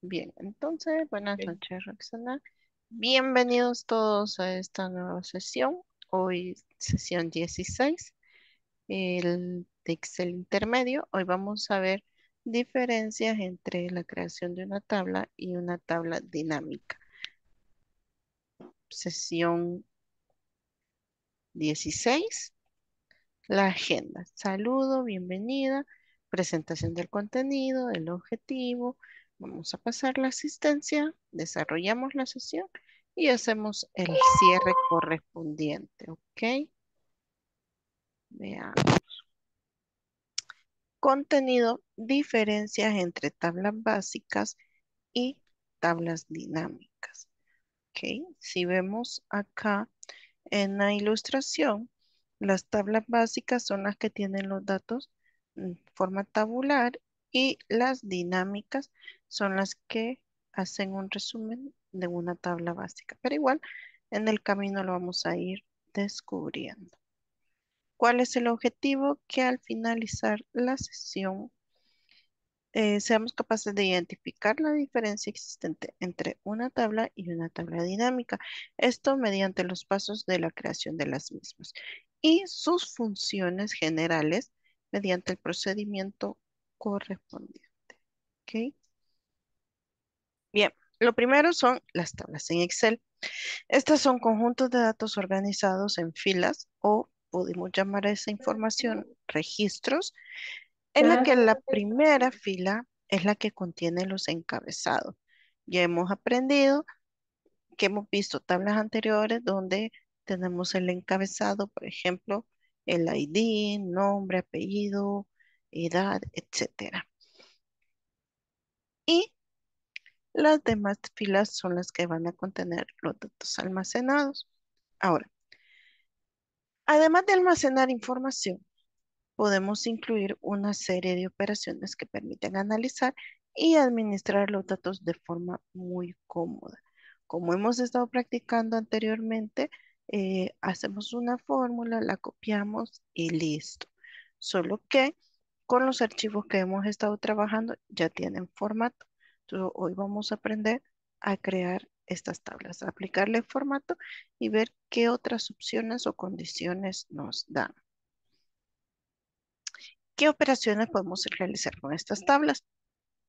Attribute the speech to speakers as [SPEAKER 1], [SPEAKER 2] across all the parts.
[SPEAKER 1] Bien, entonces, buenas noches, Roxana. Bienvenidos todos a esta nueva sesión. Hoy sesión 16, el de Excel intermedio. Hoy vamos a ver diferencias entre la creación de una tabla y una tabla dinámica. Sesión 16, la agenda. Saludo, bienvenida, presentación del contenido, el objetivo, Vamos a pasar la asistencia, desarrollamos la sesión y hacemos el cierre correspondiente, ¿ok? Veamos. Contenido, diferencias entre tablas básicas y tablas dinámicas. ¿Ok? Si vemos acá en la ilustración, las tablas básicas son las que tienen los datos en forma tabular y las dinámicas son las que hacen un resumen de una tabla básica. Pero igual en el camino lo vamos a ir descubriendo. ¿Cuál es el objetivo? Que al finalizar la sesión eh, seamos capaces de identificar la diferencia existente entre una tabla y una tabla dinámica. Esto mediante los pasos de la creación de las mismas y sus funciones generales mediante el procedimiento correspondiente. ¿Ok? Lo primero son las tablas en Excel. Estas son conjuntos de datos organizados en filas o podemos llamar a esa información registros, en la que la primera fila es la que contiene los encabezados. Ya hemos aprendido que hemos visto tablas anteriores donde tenemos el encabezado, por ejemplo, el ID, nombre, apellido, edad, etcétera. Y las demás filas son las que van a contener los datos almacenados. Ahora, además de almacenar información, podemos incluir una serie de operaciones que permiten analizar y administrar los datos de forma muy cómoda. Como hemos estado practicando anteriormente, eh, hacemos una fórmula, la copiamos y listo. Solo que con los archivos que hemos estado trabajando ya tienen formato. Hoy vamos a aprender a crear estas tablas, a aplicarle formato y ver qué otras opciones o condiciones nos dan. ¿Qué operaciones podemos realizar con estas tablas?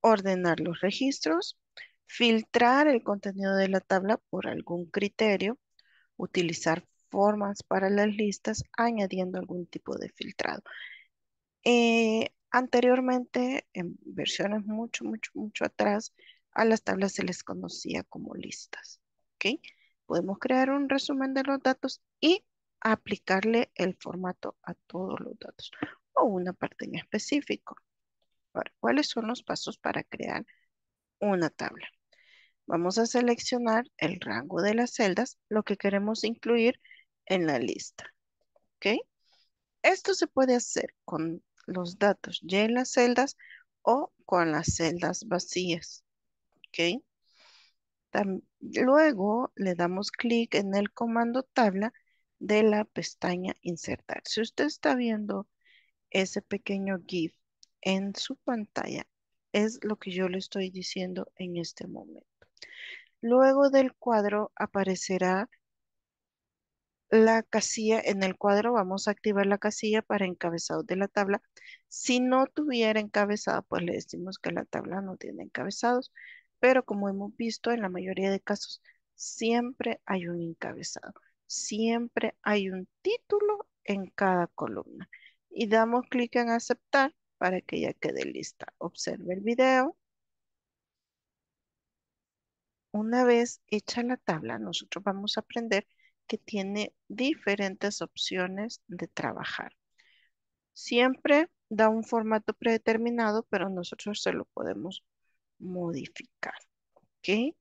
[SPEAKER 1] Ordenar los registros, filtrar el contenido de la tabla por algún criterio, utilizar formas para las listas añadiendo algún tipo de filtrado. Eh, anteriormente, en versiones mucho, mucho, mucho atrás, a las tablas se les conocía como listas. ¿Ok? Podemos crear un resumen de los datos y aplicarle el formato a todos los datos o una parte en específico. Ahora, ¿cuáles son los pasos para crear una tabla? Vamos a seleccionar el rango de las celdas, lo que queremos incluir en la lista. ¿Ok? Esto se puede hacer con los datos ya en las celdas o con las celdas vacías. ¿Ok? luego le damos clic en el comando tabla de la pestaña insertar. Si usted está viendo ese pequeño GIF en su pantalla, es lo que yo le estoy diciendo en este momento. Luego del cuadro aparecerá la casilla en el cuadro, vamos a activar la casilla para encabezado de la tabla. Si no tuviera encabezado, pues le decimos que la tabla no tiene encabezados, pero como hemos visto en la mayoría de casos, siempre hay un encabezado, siempre hay un título en cada columna. Y damos clic en aceptar para que ya quede lista. Observe el video. Una vez hecha la tabla, nosotros vamos a aprender que tiene diferentes opciones de trabajar. Siempre da un formato predeterminado, pero nosotros se lo podemos modificar. ¿Ok?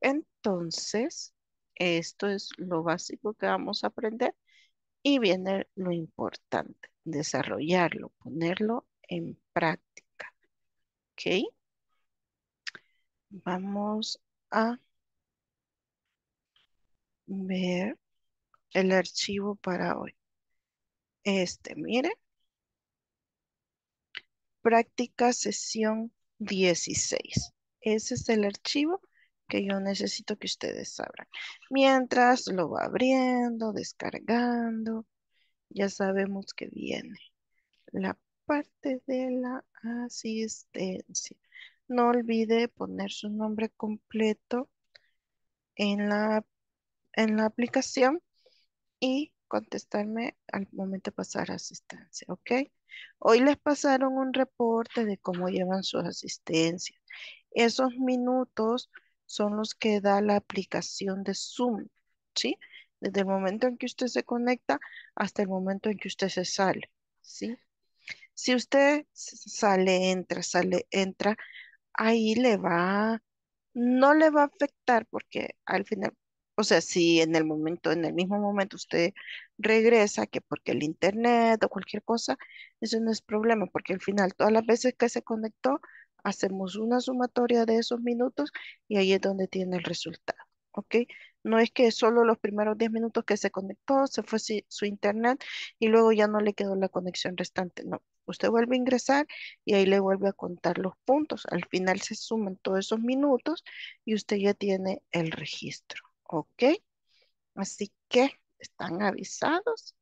[SPEAKER 1] Entonces, esto es lo básico que vamos a aprender y viene lo importante, desarrollarlo, ponerlo en práctica. ¿Ok? Vamos a ver el archivo para hoy. Este, mire. Práctica sesión 16. Ese es el archivo que yo necesito que ustedes abran. Mientras lo va abriendo, descargando, ya sabemos que viene la parte de la asistencia. No olvide poner su nombre completo en la, en la aplicación y contestarme al momento de pasar asistencia, ¿ok? Hoy les pasaron un reporte de cómo llevan sus asistencias. Esos minutos son los que da la aplicación de Zoom, ¿sí? Desde el momento en que usted se conecta hasta el momento en que usted se sale, ¿sí? Si usted sale, entra, sale, entra, ahí le va, no le va a afectar porque al final, o sea, si en el momento, en el mismo momento usted regresa, que porque el internet o cualquier cosa, eso no es problema, porque al final todas las veces que se conectó, hacemos una sumatoria de esos minutos y ahí es donde tiene el resultado, ¿ok? No es que solo los primeros 10 minutos que se conectó, se fue su internet y luego ya no le quedó la conexión restante, no. Usted vuelve a ingresar y ahí le vuelve a contar los puntos. Al final se suman todos esos minutos y usted ya tiene el registro, ¿ok? Así que están avisados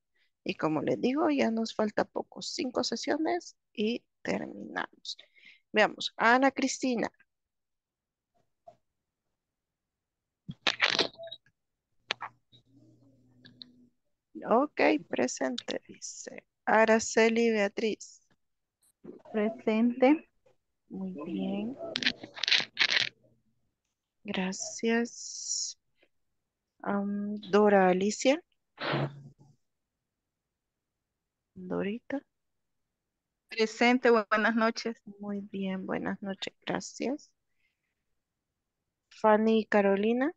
[SPEAKER 1] y como les digo, ya nos falta poco, cinco sesiones y terminamos. Veamos, Ana Cristina. Ok, presente, dice. Araceli Beatriz.
[SPEAKER 2] Presente.
[SPEAKER 1] Muy bien. Gracias. Dora Alicia. Dorita.
[SPEAKER 2] Presente, buenas noches.
[SPEAKER 1] Muy bien, buenas noches, gracias. Fanny Carolina.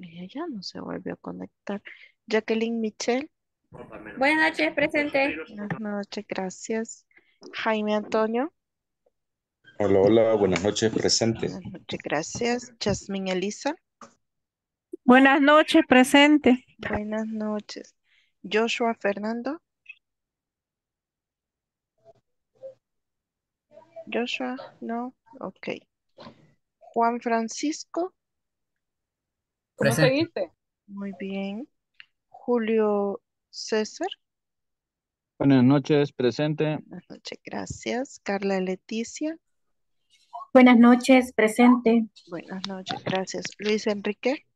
[SPEAKER 1] Ella ya no se volvió a conectar. Jacqueline Michelle.
[SPEAKER 3] Buenas noches, presente.
[SPEAKER 1] Buenas noches, gracias. Jaime Antonio.
[SPEAKER 4] Hola, hola, buenas noches, presente.
[SPEAKER 1] Buenas noches, gracias. Jasmine Elisa.
[SPEAKER 5] Buenas noches, presente.
[SPEAKER 1] Buenas noches. Joshua Fernando. Joshua, no, ok. Juan Francisco.
[SPEAKER 3] Presente.
[SPEAKER 1] Muy bien. Julio César.
[SPEAKER 6] Buenas noches, presente.
[SPEAKER 1] Buenas noches, gracias. Carla Leticia.
[SPEAKER 3] Buenas noches, presente.
[SPEAKER 1] Buenas noches, gracias. Luis Enrique.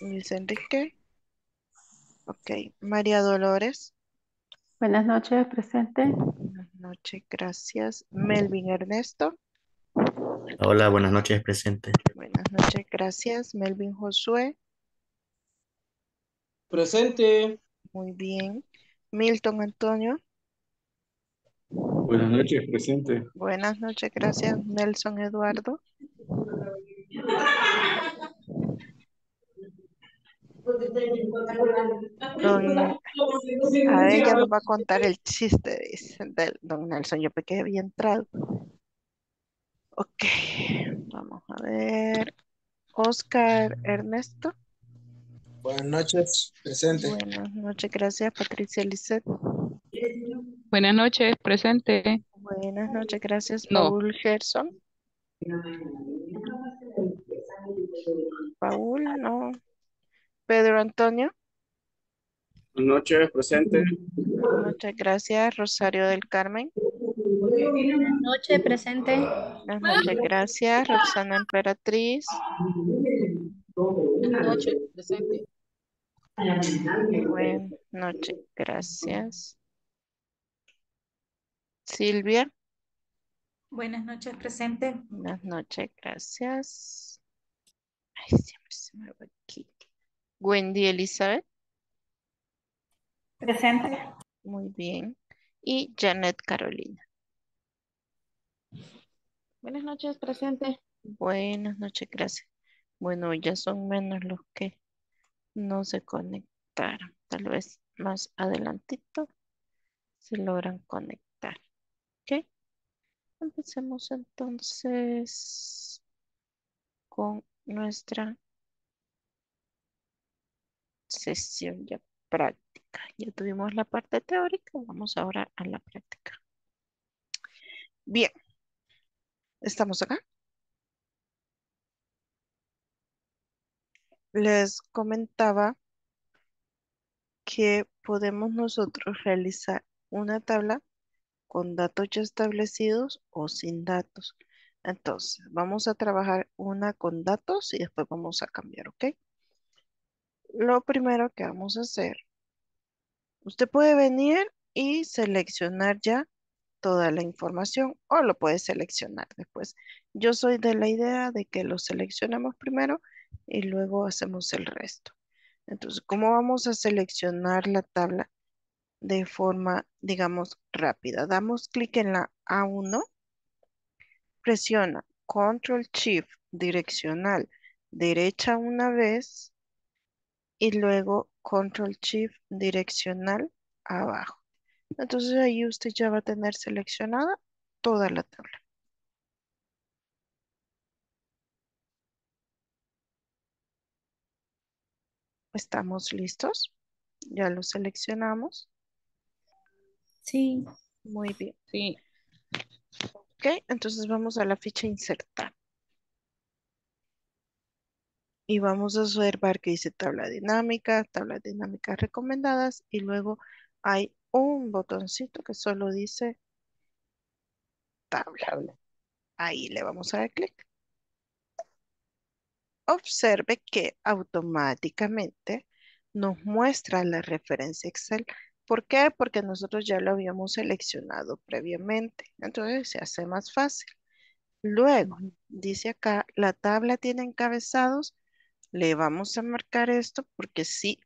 [SPEAKER 1] Luis Enrique. Ok. María Dolores.
[SPEAKER 2] Buenas noches, presente.
[SPEAKER 1] Buenas noches, gracias. Melvin Ernesto.
[SPEAKER 7] Hola, buenas noches, presente.
[SPEAKER 1] Buenas noches, gracias. Melvin Josué.
[SPEAKER 8] Presente.
[SPEAKER 1] Muy bien. Milton Antonio.
[SPEAKER 4] Buenas noches, presente.
[SPEAKER 1] Buenas noches, gracias. Nelson Eduardo. Don, a ella nos va a contar el chiste, dice del- don Nelson. Yo que había entrado. Ok, vamos a ver. Oscar Ernesto.
[SPEAKER 8] Buenas noches, presente.
[SPEAKER 1] Buenas noches, gracias. Patricia Lisset.
[SPEAKER 5] Buenas noches, presente.
[SPEAKER 1] Buenas noches, gracias.
[SPEAKER 5] No.
[SPEAKER 1] Paul Gerson. Paul, no. Pedro Antonio.
[SPEAKER 8] Buenas noches, presente.
[SPEAKER 1] Buenas noches, gracias. Rosario del Carmen.
[SPEAKER 3] Buenas noches, presente.
[SPEAKER 1] Buenas noches, gracias. Roxana Emperatriz.
[SPEAKER 3] Buenas noches, presente.
[SPEAKER 1] Buenas noches, gracias. Silvia.
[SPEAKER 3] Buenas noches, presente.
[SPEAKER 1] Buenas noches, gracias. Ay, siempre se me va aquí. Wendy Elizabeth.
[SPEAKER 2] Presente.
[SPEAKER 1] Muy bien. Y Janet Carolina.
[SPEAKER 3] Buenas noches, presente.
[SPEAKER 1] Buenas noches, gracias. Bueno, ya son menos los que no se conectaron. Tal vez más adelantito se logran conectar. ¿Ok? Empecemos entonces con nuestra sesión ya práctica. Ya tuvimos la parte teórica, vamos ahora a la práctica. Bien, ¿estamos acá? Les comentaba que podemos nosotros realizar una tabla con datos ya establecidos o sin datos. Entonces, vamos a trabajar una con datos y después vamos a cambiar, ¿ok? Lo primero que vamos a hacer, usted puede venir y seleccionar ya toda la información o lo puede seleccionar después. Yo soy de la idea de que lo seleccionemos primero y luego hacemos el resto. Entonces, ¿cómo vamos a seleccionar la tabla de forma, digamos, rápida? Damos clic en la A1, presiona Control Shift direccional derecha una vez y luego Control Shift direccional abajo. Entonces ahí usted ya va a tener seleccionada toda la tabla. ¿Estamos listos? Ya lo seleccionamos.
[SPEAKER 3] Sí.
[SPEAKER 1] Muy bien.
[SPEAKER 5] Sí.
[SPEAKER 1] Ok, entonces vamos a la ficha insertar. Y vamos a observar que dice tabla dinámica, tablas dinámicas recomendadas y luego hay un botoncito que solo dice tabla. Ahí le vamos a dar clic. Observe que automáticamente nos muestra la referencia Excel. ¿Por qué? Porque nosotros ya lo habíamos seleccionado previamente. Entonces se hace más fácil. Luego, dice acá, la tabla tiene encabezados. Le vamos a marcar esto porque sí,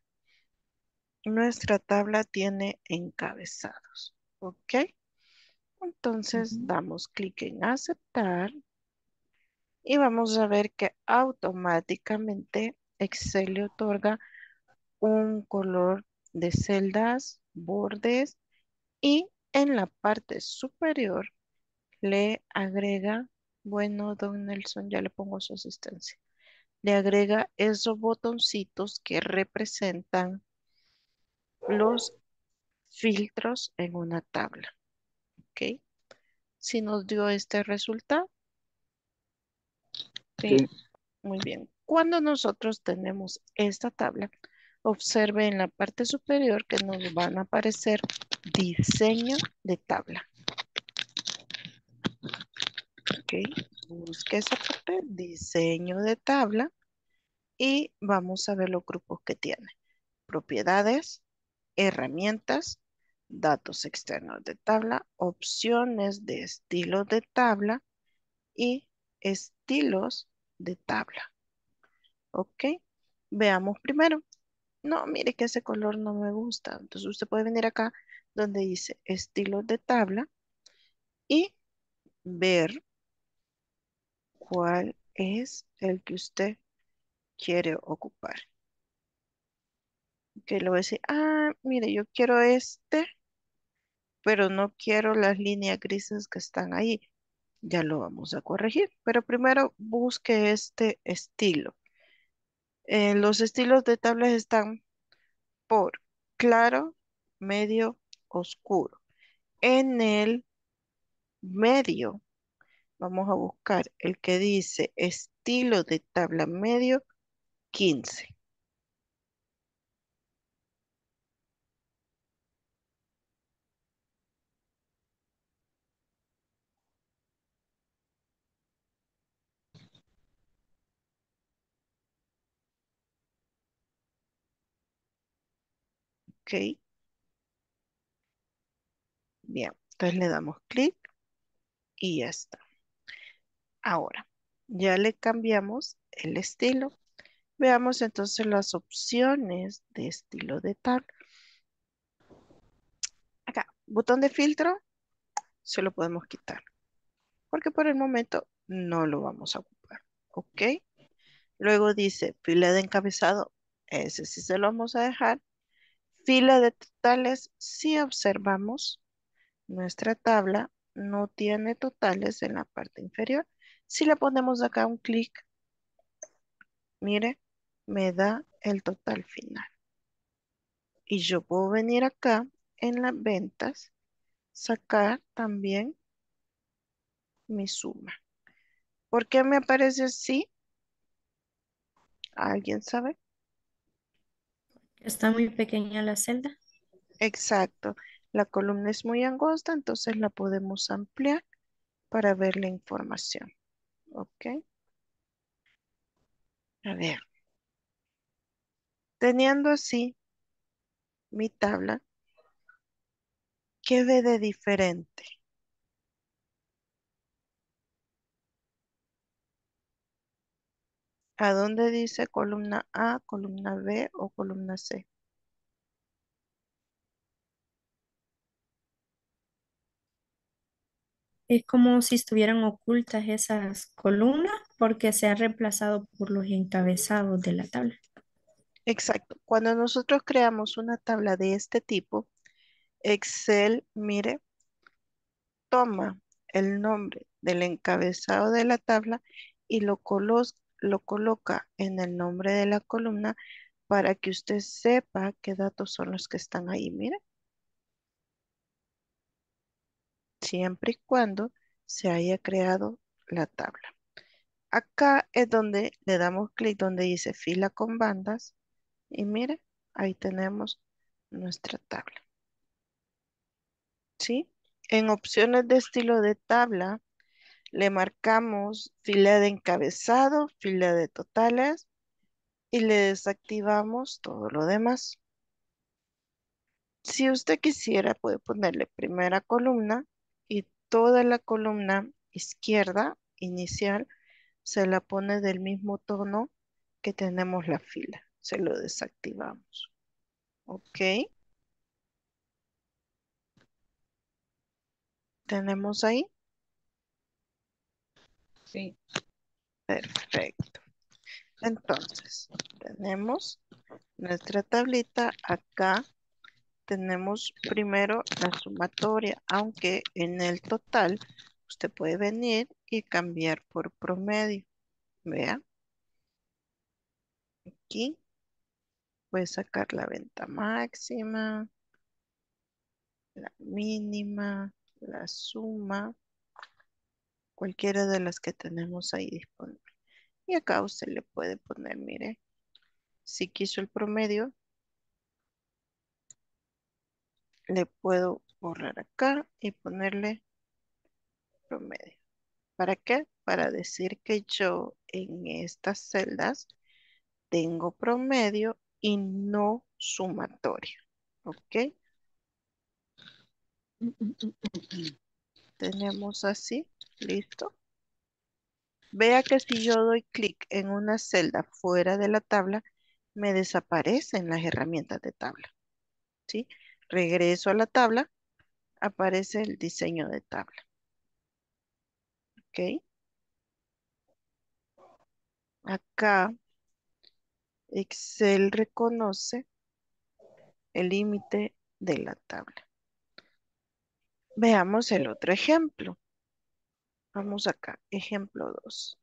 [SPEAKER 1] nuestra tabla tiene encabezados. ¿Ok? Entonces damos clic en aceptar y vamos a ver que automáticamente Excel le otorga un color de celdas, bordes y en la parte superior le agrega, bueno, don Nelson, ya le pongo su asistencia, le agrega esos botoncitos que representan los filtros en una tabla. ¿Ok? Si nos dio este resultado.
[SPEAKER 6] Sí.
[SPEAKER 1] Muy bien. Cuando nosotros tenemos esta tabla, observe en la parte superior que nos van a aparecer diseño de tabla. Ok, busque esa parte, diseño de tabla y vamos a ver los grupos que tiene. Propiedades, herramientas, datos externos de tabla, opciones de estilo de tabla y estilos de tabla. Ok, veamos primero. No, mire que ese color no me gusta. Entonces usted puede venir acá donde dice estilos de tabla y ver cuál es el que usted quiere ocupar. Que le voy a decir, ah, mire, yo quiero este, pero no quiero las líneas grises que están ahí. Ya lo vamos a corregir, pero primero busque este estilo. Eh, los estilos de tablas están por claro, medio, oscuro. En el medio vamos a buscar el que dice estilo de tabla medio 15. Ok. Bien, entonces le damos clic y ya está. Ahora, ya le cambiamos el estilo. Veamos entonces las opciones de estilo de tabla. Acá, botón de filtro, se lo podemos quitar. Porque por el momento no lo vamos a ocupar. ¿Ok? Luego dice fila de encabezado. Ese sí se lo vamos a dejar. Fila de totales, si observamos, nuestra tabla no tiene totales en la parte inferior. Si le ponemos acá un clic, mire, me da el total final. Y yo puedo venir acá en las ventas, sacar también mi suma. ¿Por qué me aparece así? ¿Alguien sabe?
[SPEAKER 3] Está muy pequeña la celda.
[SPEAKER 1] Exacto. La columna es muy angosta, entonces la podemos ampliar para ver la información. ¿Ok? A ver. Teniendo así mi tabla, ¿qué ve de diferente? ¿A dónde dice columna A, columna B o columna C?
[SPEAKER 3] Es como si estuvieran ocultas esas columnas porque se han reemplazado por los encabezados de la tabla.
[SPEAKER 1] Exacto. Cuando nosotros creamos una tabla de este tipo, Excel, mire, toma el nombre del encabezado de la tabla y lo, colo- lo coloca en el nombre de la columna para que usted sepa qué datos son los que están ahí. Mire. Siempre y cuando se haya creado la tabla. Acá es donde le damos clic donde dice fila con bandas y mire, ahí tenemos nuestra tabla. ¿Sí? En opciones de estilo de tabla, le marcamos fila de encabezado, fila de totales y le desactivamos todo lo demás. Si usted quisiera, puede ponerle primera columna y toda la columna izquierda inicial se la pone del mismo tono que tenemos la fila. Se lo desactivamos. ¿Ok? ¿Tenemos ahí?
[SPEAKER 5] Sí.
[SPEAKER 1] Perfecto. Entonces, tenemos nuestra tablita. Acá tenemos primero la sumatoria, aunque en el total usted puede venir y cambiar por promedio. Vea. Aquí puede sacar la venta máxima, la mínima, la suma, cualquiera de las que tenemos ahí disponible. Y acá usted le puede poner, mire, si quiso el promedio, le puedo borrar acá y ponerle promedio. ¿Para qué? Para decir que yo en estas celdas tengo promedio y no sumatorio. ¿Ok? Tenemos así, listo. Vea que si yo doy clic en una celda fuera de la tabla, me desaparecen las herramientas de tabla. ¿Sí? Regreso a la tabla, aparece el diseño de tabla. ¿Ok? Acá Excel reconoce el límite de la tabla. Veamos el otro ejemplo. Vamos acá, ejemplo 2.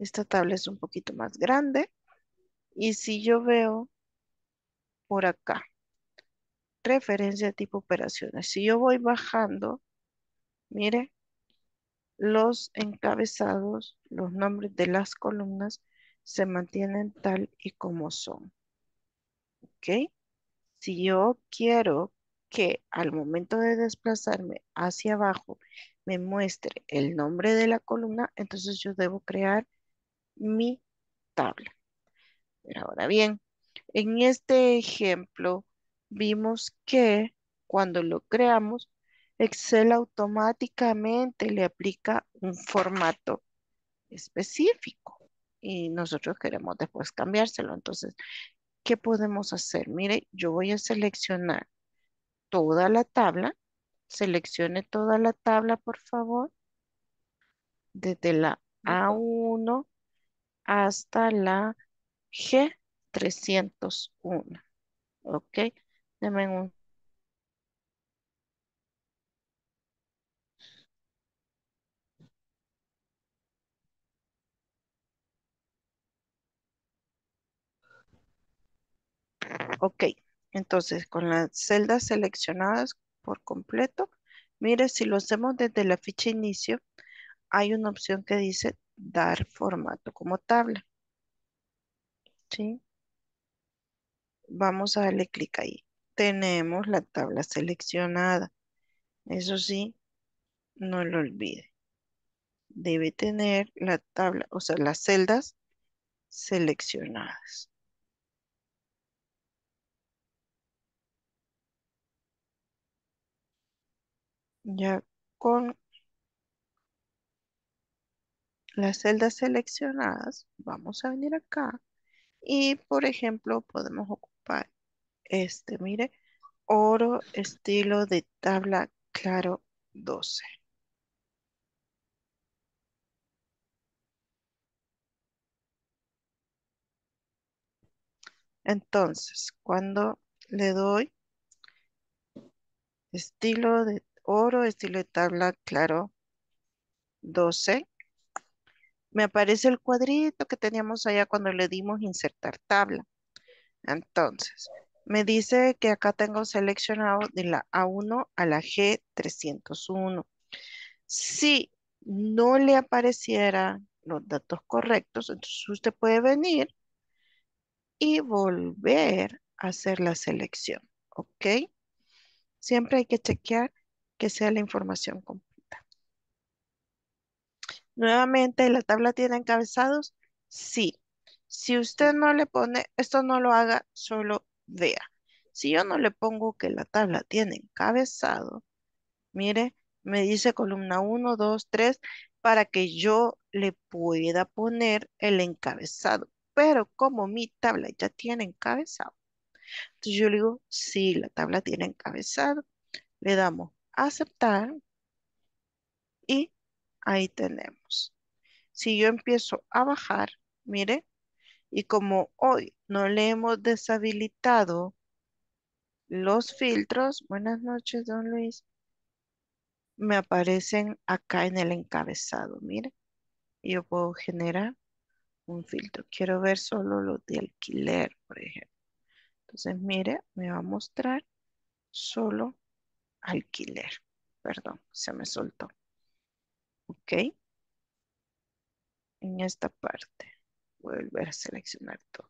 [SPEAKER 1] Esta tabla es un poquito más grande. Y si yo veo por acá, referencia tipo operaciones, si yo voy bajando, mire, los encabezados, los nombres de las columnas se mantienen tal y como son. ¿Ok? Si yo quiero que al momento de desplazarme hacia abajo me muestre el nombre de la columna, entonces yo debo crear mi tabla. Pero ahora bien, en este ejemplo vimos que cuando lo creamos, Excel automáticamente le aplica un formato específico y nosotros queremos después cambiárselo. Entonces, ¿qué podemos hacer? Mire, yo voy a seleccionar toda la tabla. Seleccione toda la tabla, por favor. Desde la A1 hasta la G301. ¿Ok? Deme un... Ok. Entonces, con las celdas seleccionadas por completo, mire, si lo hacemos desde la ficha inicio, hay una opción que dice dar formato como tabla. ¿Sí? Vamos a darle clic ahí. Tenemos la tabla seleccionada. Eso sí, no lo olvide. Debe tener la tabla, o sea, las celdas seleccionadas. Ya con las celdas seleccionadas, vamos a venir acá y, por ejemplo, podemos ocupar este, mire, oro estilo de tabla claro 12. Entonces, cuando le doy estilo de oro, estilo de tabla claro 12, me aparece el cuadrito que teníamos allá cuando le dimos insertar tabla. Entonces, me dice que acá tengo seleccionado de la A1 a la G301. Si no le aparecieran los datos correctos, entonces usted puede venir y volver a hacer la selección, ¿ok? Siempre hay que chequear que sea la información completa. Nuevamente, ¿la tabla tiene encabezados? Sí. Si usted no le pone, esto no lo haga, solo vea. Si yo no le pongo que la tabla tiene encabezado, mire, me dice columna 1, 2, 3, para que yo le pueda poner el encabezado. Pero como mi tabla ya tiene encabezado, entonces yo le digo, sí, la tabla tiene encabezado. Le damos aceptar y ahí tenemos. Si yo empiezo a bajar, mire, y como hoy no le hemos deshabilitado los filtros, buenas noches, don Luis, me aparecen acá en el encabezado, mire. Yo puedo generar un filtro. Quiero ver solo los de alquiler, por ejemplo. Entonces, mire, me va a mostrar solo alquiler. Perdón, se me soltó. Ok. En esta parte. Voy a volver a seleccionar todo.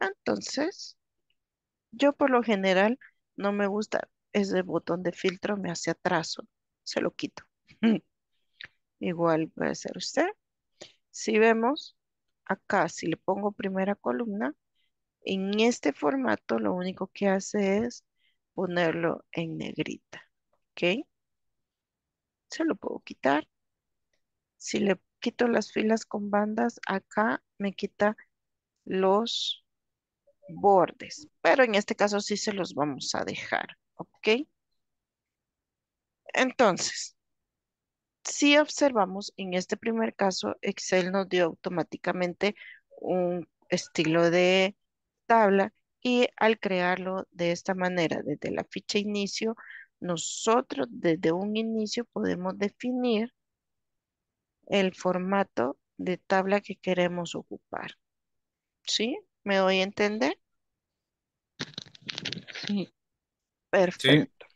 [SPEAKER 1] Entonces, yo por lo general no me gusta ese botón de filtro, me hace atraso. Se lo quito. Igual puede ser usted. Si vemos acá, si le pongo primera columna, en este formato lo único que hace es ponerlo en negrita. ¿Ok? Se lo puedo quitar. Si le quito las filas con bandas, acá me quita los bordes. Pero en este caso sí se los vamos a dejar. ¿Ok? Entonces, si observamos en este primer caso, Excel nos dio automáticamente un estilo de tabla y al crearlo de esta manera, desde la ficha inicio, nosotros desde un inicio podemos definir el formato de tabla que queremos ocupar. ¿Sí? ¿Me doy a entender?
[SPEAKER 5] Sí.
[SPEAKER 1] Perfecto.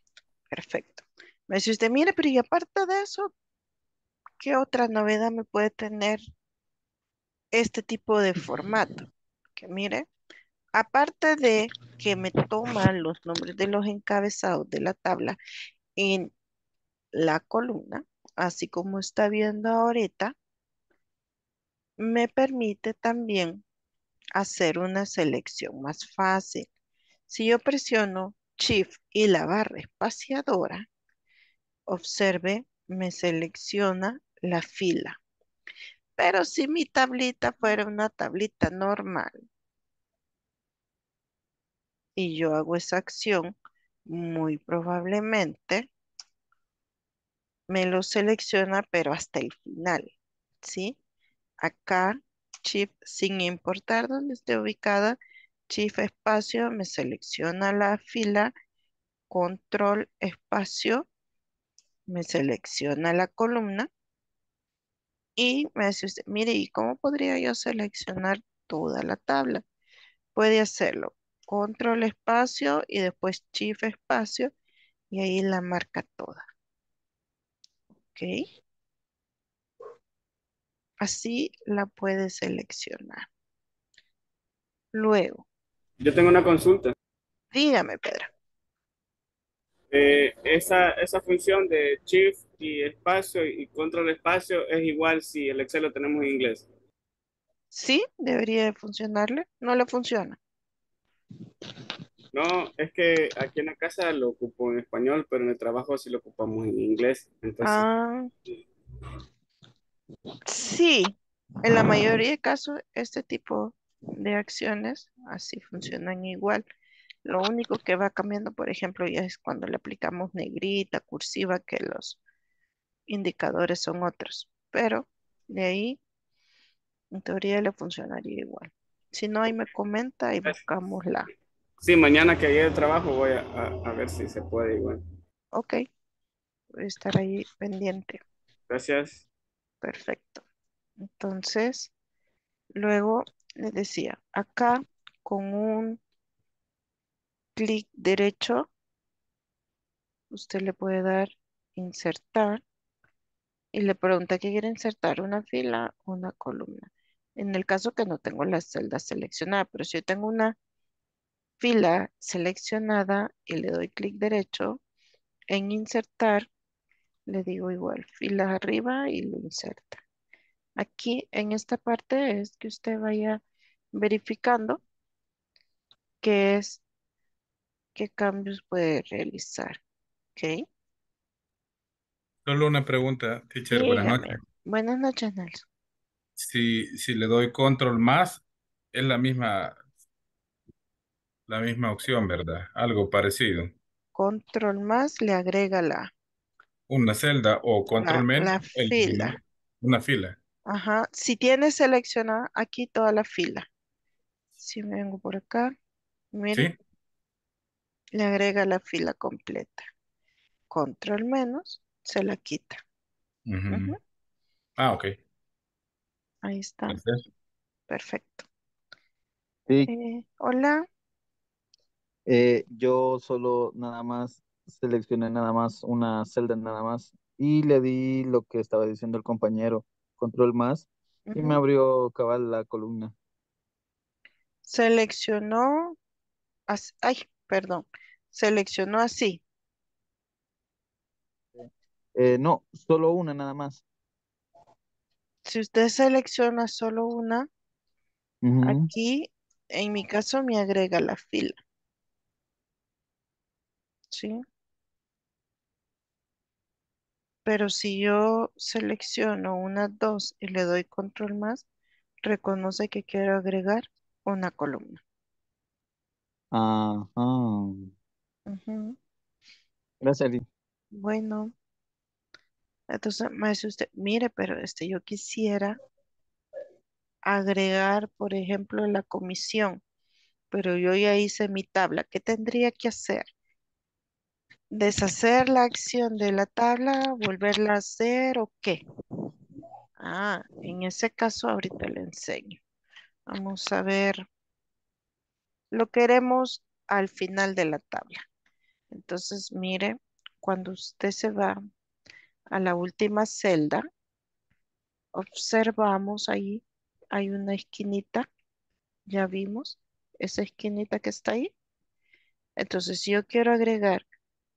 [SPEAKER 1] Perfecto. Me dice usted, mire, pero y aparte de eso, ¿qué otra novedad me puede tener este tipo de formato? Que mire, aparte de que me toman los nombres de los encabezados de la tabla en la columna, así como está viendo ahorita, me permite también hacer una selección más fácil. Si yo presiono Shift y la barra espaciadora, observe, me selecciona la fila. Pero si mi tablita fuera una tablita normal y yo hago esa acción, muy probablemente me lo selecciona, pero hasta el final, ¿sí? Acá, Shift, sin importar dónde esté ubicada, Shift espacio, me selecciona la fila, Control espacio, me selecciona la columna y me dice usted, mire, ¿y cómo podría yo seleccionar toda la tabla? Puede hacerlo control espacio y después shift espacio y ahí la marca toda. ¿Ok? Así la puedes seleccionar. Luego,
[SPEAKER 8] Yo tengo una consulta.
[SPEAKER 1] dígame, Pedro.
[SPEAKER 8] Eh, esa, esa función de shift y espacio y control espacio es igual si el Excel lo tenemos en inglés.
[SPEAKER 1] Sí, debería de funcionarle. No le funciona.
[SPEAKER 8] No, es que aquí en la casa lo ocupo en español, pero en el trabajo sí lo ocupamos en inglés.
[SPEAKER 1] Ah, sí, en la mayoría de casos este tipo de acciones así funcionan igual. Lo único que va cambiando, por ejemplo, ya es cuando le aplicamos negrita, cursiva, que los indicadores son otros. Pero de ahí, en teoría, le funcionaría igual. Si no, ahí me comenta y buscamos la.
[SPEAKER 8] sí, mañana que llegue el trabajo voy a, a- a ver si se puede igual.
[SPEAKER 1] Ok, voy a estar ahí pendiente.
[SPEAKER 8] Gracias.
[SPEAKER 1] Perfecto. Entonces, luego les decía, acá con un clic derecho, usted le puede dar insertar y le pregunta qué quiere insertar, una fila o una columna. En el caso que no tengo la celda seleccionada, pero si yo tengo una fila seleccionada y le doy clic derecho en insertar, le digo igual, fila arriba y lo inserta. Aquí en esta parte es que usted vaya verificando qué es, qué cambios puede realizar. ¿Ok?
[SPEAKER 9] Solo una pregunta, teacher. Buenas noches.
[SPEAKER 1] Buenas noches, Nelson.
[SPEAKER 9] Si, si le doy control más, es la misma, la misma opción, ¿verdad? Algo parecido.
[SPEAKER 1] Control más le agrega la,
[SPEAKER 9] Una celda o control menos,
[SPEAKER 1] la fila.
[SPEAKER 9] una fila.
[SPEAKER 1] Ajá. Si tiene seleccionada aquí toda la fila. Si me vengo por acá, mire,
[SPEAKER 9] ¿Sí?
[SPEAKER 1] le agrega la fila completa. Control menos, se la quita.
[SPEAKER 9] Ah, ok.
[SPEAKER 1] Ahí está.
[SPEAKER 9] Gracias.
[SPEAKER 1] Perfecto.
[SPEAKER 6] Sí,
[SPEAKER 1] Eh, hola.
[SPEAKER 6] eh, yo solo nada más seleccioné nada más una celda nada más y le di lo que estaba diciendo el compañero, control más, y me abrió cabal la columna.
[SPEAKER 1] Seleccionó, as- ay, perdón, seleccionó así.
[SPEAKER 6] Eh, no, solo una nada más.
[SPEAKER 1] Si usted selecciona solo una,
[SPEAKER 6] Ujú.
[SPEAKER 1] aquí en mi caso me agrega la fila, ¿sí? Pero si yo selecciono una, dos y le doy control más, reconoce que quiero agregar una columna.
[SPEAKER 6] Ajá.
[SPEAKER 1] Ujú.
[SPEAKER 6] Gracias, Eli.
[SPEAKER 1] Bueno, entonces me usted, mire, pero este yo quisiera agregar, por ejemplo, la comisión, pero yo ya hice mi tabla. ¿Qué tendría que hacer? ¿Deshacer la acción de la tabla, volverla a hacer o qué? Ah, en ese caso ahorita le enseño. Vamos a ver, lo queremos al final de la tabla. Entonces, mire, cuando usted se va a la última celda, observamos ahí, hay una esquinita, ya vimos esa esquinita que está ahí. Entonces, si yo quiero agregar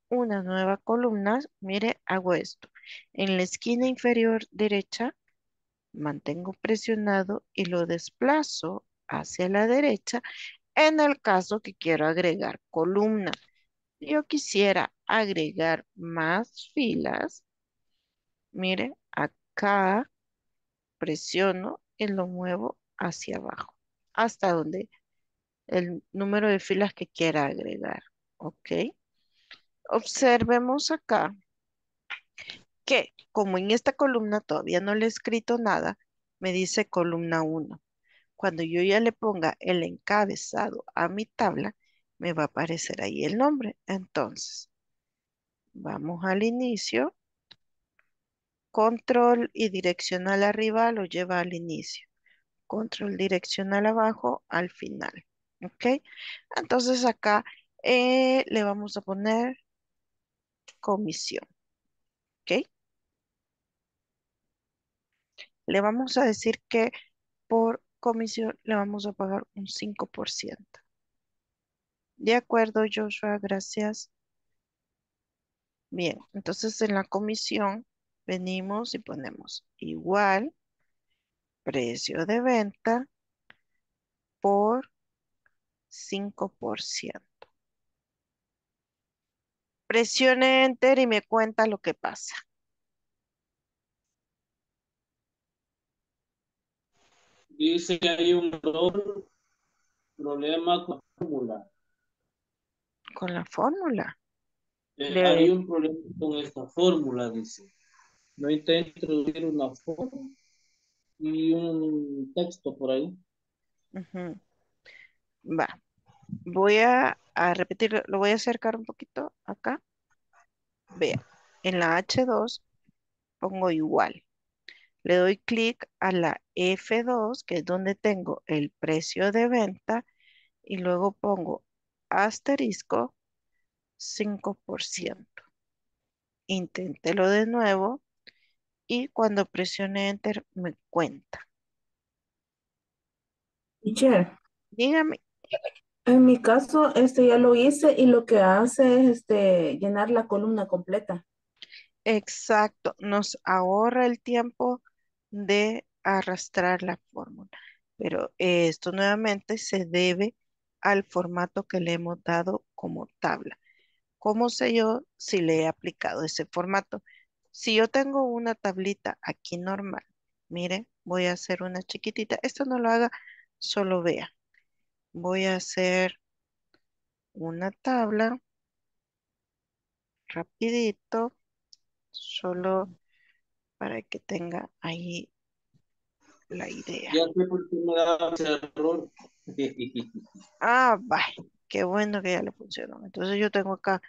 [SPEAKER 1] una nueva columna, mire, hago esto. En la esquina inferior derecha, mantengo presionado y lo desplazo hacia la derecha en el caso que quiero agregar columna. Yo quisiera agregar más filas. Mire, acá presiono y lo muevo hacia abajo, hasta donde el número de filas que quiera agregar. ¿Ok? Observemos acá que como en esta columna todavía no le he escrito nada, me dice columna 1. Cuando yo ya le ponga el encabezado a mi tabla, me va a aparecer ahí el nombre. Entonces, vamos al inicio. Control y direccional arriba lo lleva al inicio. Control direccional abajo al final. ¿Ok? Entonces acá eh, le vamos a poner comisión. ¿Ok? Le vamos a decir que por comisión le vamos a pagar un 5%. De acuerdo, Joshua, gracias. Bien, entonces en la comisión venimos y ponemos igual precio de venta por 5%. Presione Enter y me cuenta lo que pasa.
[SPEAKER 10] Dice que hay un error, problema con la fórmula.
[SPEAKER 1] Con la fórmula.
[SPEAKER 10] Eh, hay un problema con esta fórmula, dice. No intenta introducir una fórmula y un texto por ahí.
[SPEAKER 1] Va. Voy a, a repetirlo, lo voy a acercar un poquito acá. Vea, en la H2 pongo igual. Le doy clic a la F2, que es donde tengo el precio de venta, y luego pongo asterisco 5%. Inténtelo de nuevo y cuando presione Enter me cuenta.
[SPEAKER 11] Teacher,
[SPEAKER 1] Dígame,
[SPEAKER 11] en mi caso, este ya lo hice y lo que hace es este llenar la columna completa.
[SPEAKER 1] exacto, nos ahorra el tiempo de arrastrar la fórmula, pero esto nuevamente se debe al formato que le hemos dado como tabla. ¿Cómo sé yo si le he aplicado ese formato? Si yo tengo una tablita aquí normal, mire, voy a hacer una chiquitita. Esto no lo haga, solo vea. Voy a hacer una tabla rapidito, solo para que tenga ahí la idea.
[SPEAKER 10] Ya sé por qué me da ese error.
[SPEAKER 1] Ah, vaya, qué bueno que ya le funcionó. Entonces yo tengo acá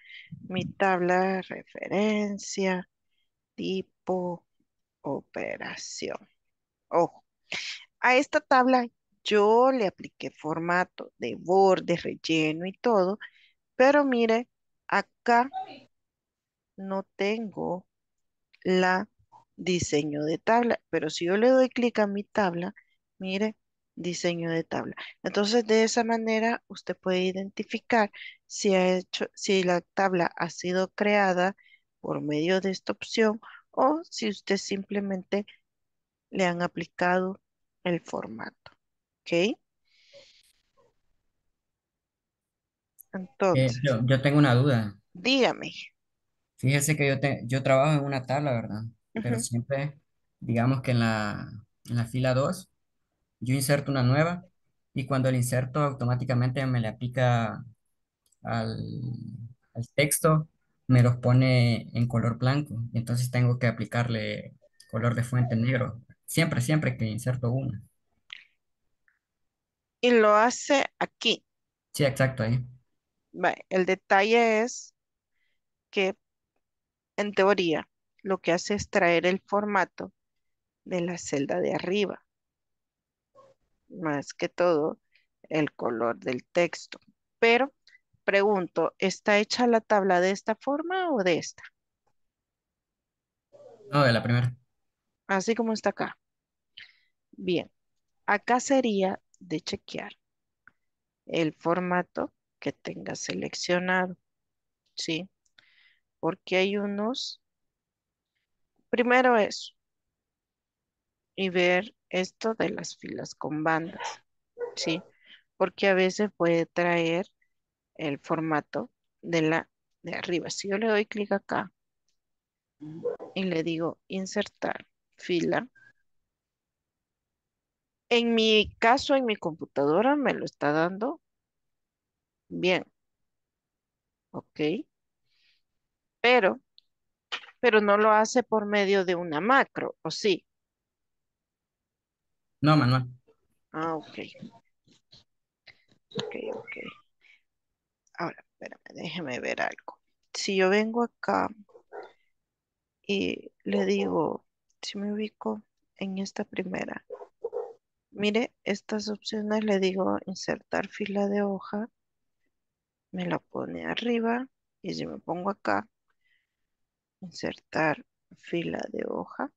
[SPEAKER 1] mi tabla de referencia, tipo, operación. Ojo, a esta tabla yo le apliqué formato de borde, relleno y todo, pero mire, acá no tengo la diseño de tabla, pero si yo le doy clic a mi tabla, mire, diseño de tabla. Entonces, de esa manera, usted puede identificar si ha hecho, si la tabla ha sido creada por medio de esta opción o si usted simplemente le han aplicado el formato. ¿Ok?
[SPEAKER 7] Eh,
[SPEAKER 1] Entonces,
[SPEAKER 7] yo, yo tengo una duda.
[SPEAKER 1] dígame.
[SPEAKER 7] Fíjese que yo, te- yo trabajo en una tabla, ¿verdad? Pero siempre, digamos que en la, en la fila 2, yo inserto una nueva y cuando la inserto automáticamente me le aplica al, al texto, me los pone en color blanco. Entonces tengo que aplicarle color de fuente negro. Siempre, siempre que inserto una.
[SPEAKER 1] Y lo hace aquí.
[SPEAKER 7] Sí, exacto, ahí.
[SPEAKER 1] El detalle es que en teoría lo que hace es traer el formato de la celda de arriba, más que todo el color del texto. Pero pregunto, ¿está hecha la tabla de esta forma o de esta?
[SPEAKER 7] No, de la primera.
[SPEAKER 1] Así como está acá. Bien, acá sería de chequear el formato que tenga seleccionado, ¿sí? Porque hay unos, primero eso, y ver esto de las filas con bandas, ¿sí? Porque a veces puede traer el formato de la de arriba. Si yo le doy clic acá y le digo insertar fila, en mi caso, en mi computadora me lo está dando bien, ¿ok? Pero, pero no lo hace por medio de una macro, ¿o sí?
[SPEAKER 7] No, Manuel.
[SPEAKER 1] Ah, ok. Ok, ok. Espérame, déjeme ver algo. Si yo vengo acá y le digo, si me ubico en esta primera, Mire, estas opciones le digo insertar fila de hoja, me la pone arriba y si me pongo acá, insertar fila de hoja,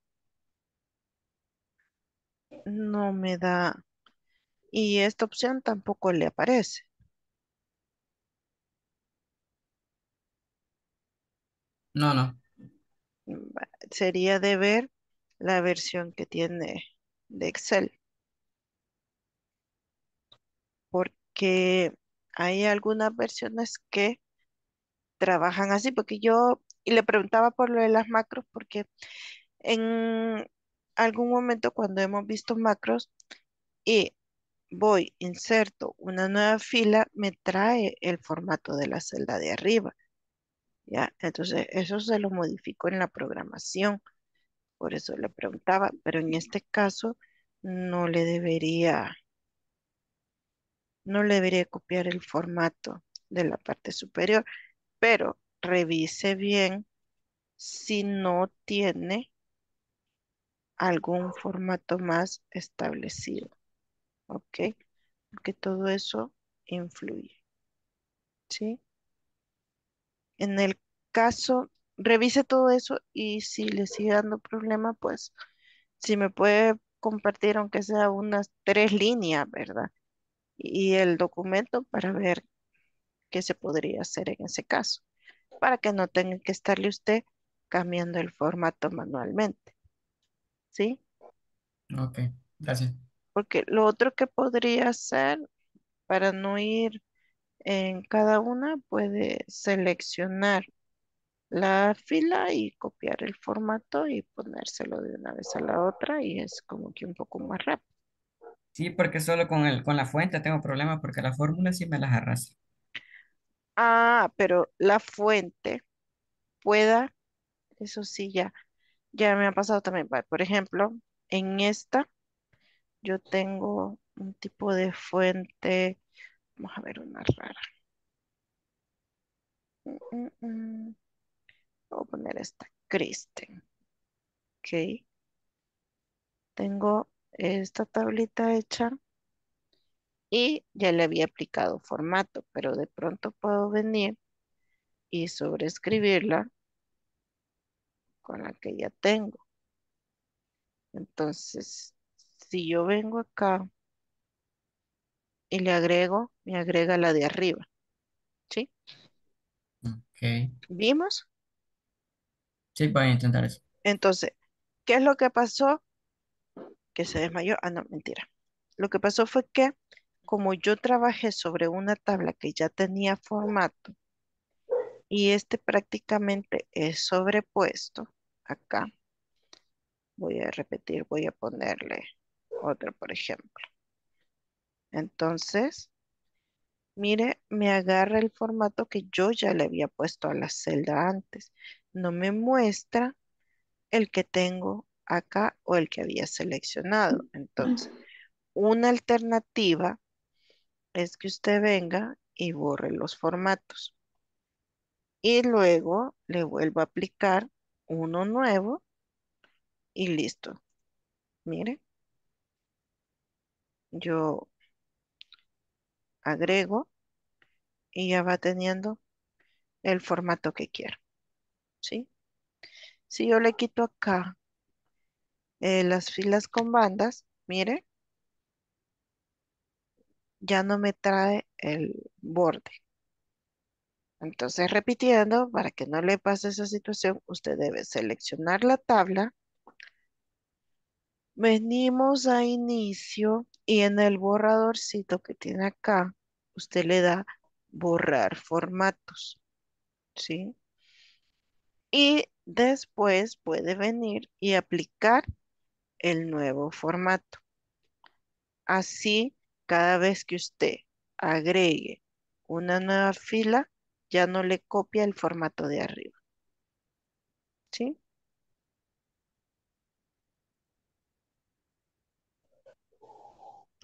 [SPEAKER 1] no me da, y esta opción tampoco le aparece.
[SPEAKER 7] No, no.
[SPEAKER 1] Sería de ver la versión que tiene de Excel. Porque hay algunas versiones que trabajan así, porque yo, y le preguntaba por lo de las macros, porque en algún momento cuando hemos visto macros y voy, inserto una nueva fila, me trae el formato de la celda de arriba. ¿Ya? Entonces, eso se lo modifico en la programación. Por eso le preguntaba, pero en este caso no le debería, no le debería copiar el formato de la parte superior, pero revise bien si no tiene algún formato más establecido, ¿ok? Porque todo eso influye, ¿sí? En el caso, revise todo eso y si le sigue dando problema, pues si me puede compartir aunque sea unas tres líneas, ¿verdad? Y el documento para ver qué se podría hacer en ese caso, para que no tenga que estarle usted cambiando el formato manualmente, ¿sí?
[SPEAKER 7] Ok, gracias.
[SPEAKER 1] Porque lo otro que podría hacer para no ir en cada una, puede seleccionar la fila y copiar el formato y ponérselo de una vez a la otra y es como que un poco más rápido.
[SPEAKER 7] Sí, porque solo con el, con la fuente tengo problemas porque la fórmula sí me las arrastra.
[SPEAKER 1] Ah, pero la fuente pueda, eso sí, ya, ya me ha pasado también. Por ejemplo, en esta yo tengo un tipo de fuente, vamos a ver una rara. Mm, mm, mm. Voy a poner esta, Kristen. Ok. Tengo esta tablita hecha y ya le había aplicado formato, pero de pronto puedo venir y sobreescribirla con la que ya tengo. Entonces, si yo vengo acá y le agrego, me agrega la de arriba. ¿Sí?
[SPEAKER 7] Ok.
[SPEAKER 1] ¿Vimos?
[SPEAKER 7] Sí, voy a intentar eso.
[SPEAKER 1] Entonces, ¿qué es lo que pasó? Que se desmayó. Ah, no, mentira. Lo que pasó fue que como yo trabajé sobre una tabla que ya tenía formato y este prácticamente es sobrepuesto acá, voy a repetir, voy a ponerle otro, por ejemplo. Entonces, mire, me agarra el formato que yo ya le había puesto a la celda antes. No me muestra el que tengo acá o el que había seleccionado. Entonces, una alternativa es que usted venga y borre los formatos. Y luego le vuelvo a aplicar uno nuevo y listo. Mire, yo agrego y ya va teniendo el formato que quiero. ¿Sí? Si yo le quito acá eh, las filas con bandas, mire, ya no me trae el borde. Entonces, repitiendo, para que no le pase esa situación, usted debe seleccionar la tabla. Venimos a inicio y en el borradorcito que tiene acá, usted le da borrar formatos. ¿Sí? Y después puede venir y aplicar el nuevo formato. Así, cada vez que usted agregue una nueva fila, ya no le copia el formato de arriba. ¿Sí?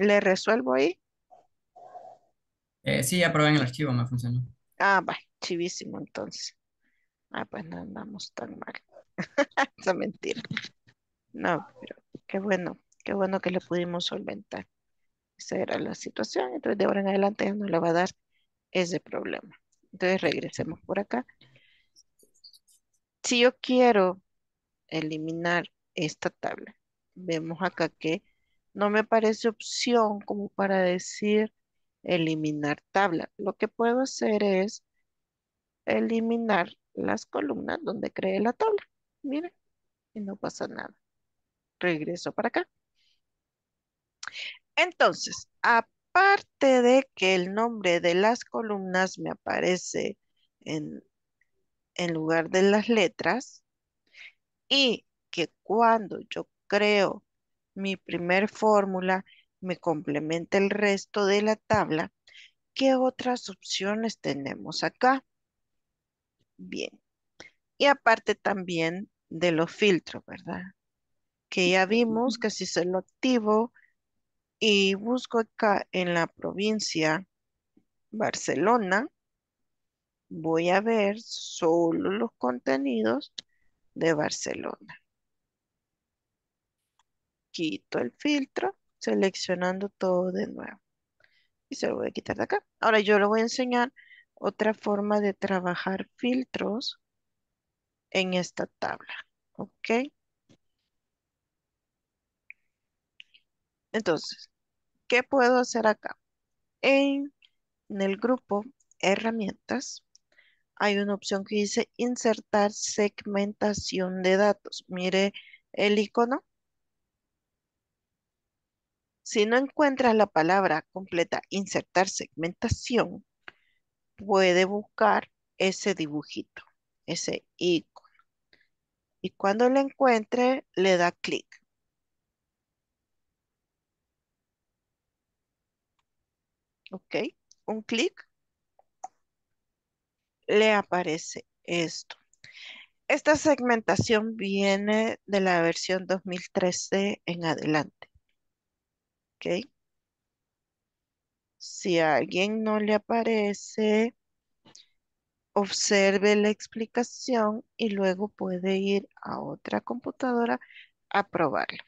[SPEAKER 1] ¿Le resuelvo ahí?
[SPEAKER 7] Eh, sí, ya probé en el archivo, me funcionó.
[SPEAKER 1] Ah, va, chivísimo entonces. Ah, pues no andamos tan mal. Esa mentira. No, pero qué bueno Qué bueno que le pudimos solventar. Esa era la situación. Entonces, de ahora en adelante ya no le va a dar ese problema. Entonces, regresemos por acá. Si yo quiero eliminar esta tabla, vemos acá que no me parece opción como para decir eliminar tabla. Lo que puedo hacer es eliminar las columnas donde cree la tabla. Miren, y no pasa nada. Regreso para acá. Entonces, aparte de que el nombre de las columnas me aparece en, en lugar de las letras y que cuando yo creo mi primer fórmula me complementa el resto de la tabla, ¿qué otras opciones tenemos acá? Bien. Y aparte también de los filtros, ¿verdad? Que ya vimos que si se lo activo y busco acá en la provincia Barcelona, voy a ver solo los contenidos de Barcelona. Quito el filtro, seleccionando todo de nuevo. Y se lo voy a quitar de acá. Ahora yo le voy a enseñar otra forma de trabajar filtros en esta tabla. ¿Ok? Entonces, ¿qué puedo hacer acá? En, en el grupo herramientas hay una opción que dice insertar segmentación de datos. Mire el icono. Si no encuentra la palabra completa insertar segmentación, puede buscar ese dibujito, ese icono. Y cuando lo encuentre, le da clic. Ok, un clic. Le aparece esto. Esta segmentación viene de la versión 2013 en adelante. Ok. Si a alguien no le aparece, observe la explicación y luego puede ir a otra computadora a probarlo.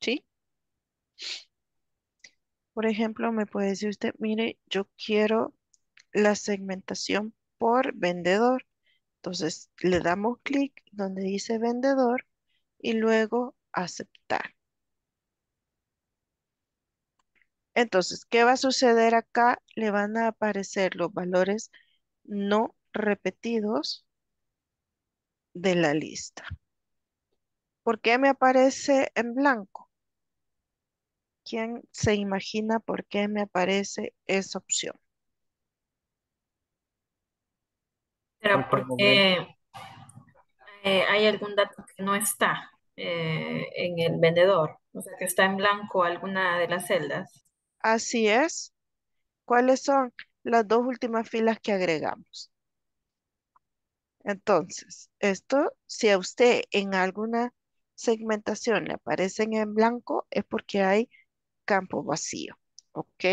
[SPEAKER 1] ¿Sí? Por ejemplo, me puede decir usted, mire, yo quiero la segmentación por vendedor. Entonces, le damos clic donde dice vendedor y luego aceptar. Entonces, ¿qué va a suceder acá? Le van a aparecer los valores no repetidos de la lista. ¿Por qué me aparece en blanco? ¿Quién se imagina por qué me aparece esa opción?
[SPEAKER 12] Pero porque eh, hay algún dato que no está eh, en el vendedor, o sea, que está en blanco alguna de las celdas.
[SPEAKER 1] Así es. ¿Cuáles son las dos últimas filas que agregamos? Entonces, esto, si a usted en alguna segmentación le aparecen en blanco, es porque hay campo vacío, ¿ok?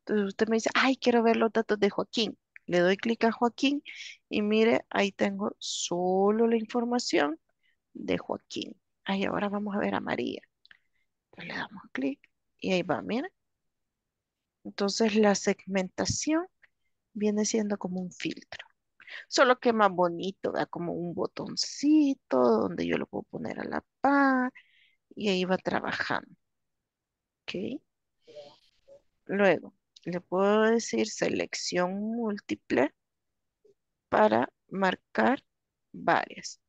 [SPEAKER 1] Entonces usted me dice, ay, quiero ver los datos de Joaquín. Le doy clic a Joaquín y mire, ahí tengo solo la información de Joaquín. Ahí ahora vamos a ver a María. Le damos clic y ahí va, mire. Entonces la segmentación viene siendo como un filtro. Solo que más bonito, da como un botoncito donde yo lo puedo poner a la par y ahí va trabajando. ¿Ok? Luego, le puedo decir selección múltiple para marcar varias.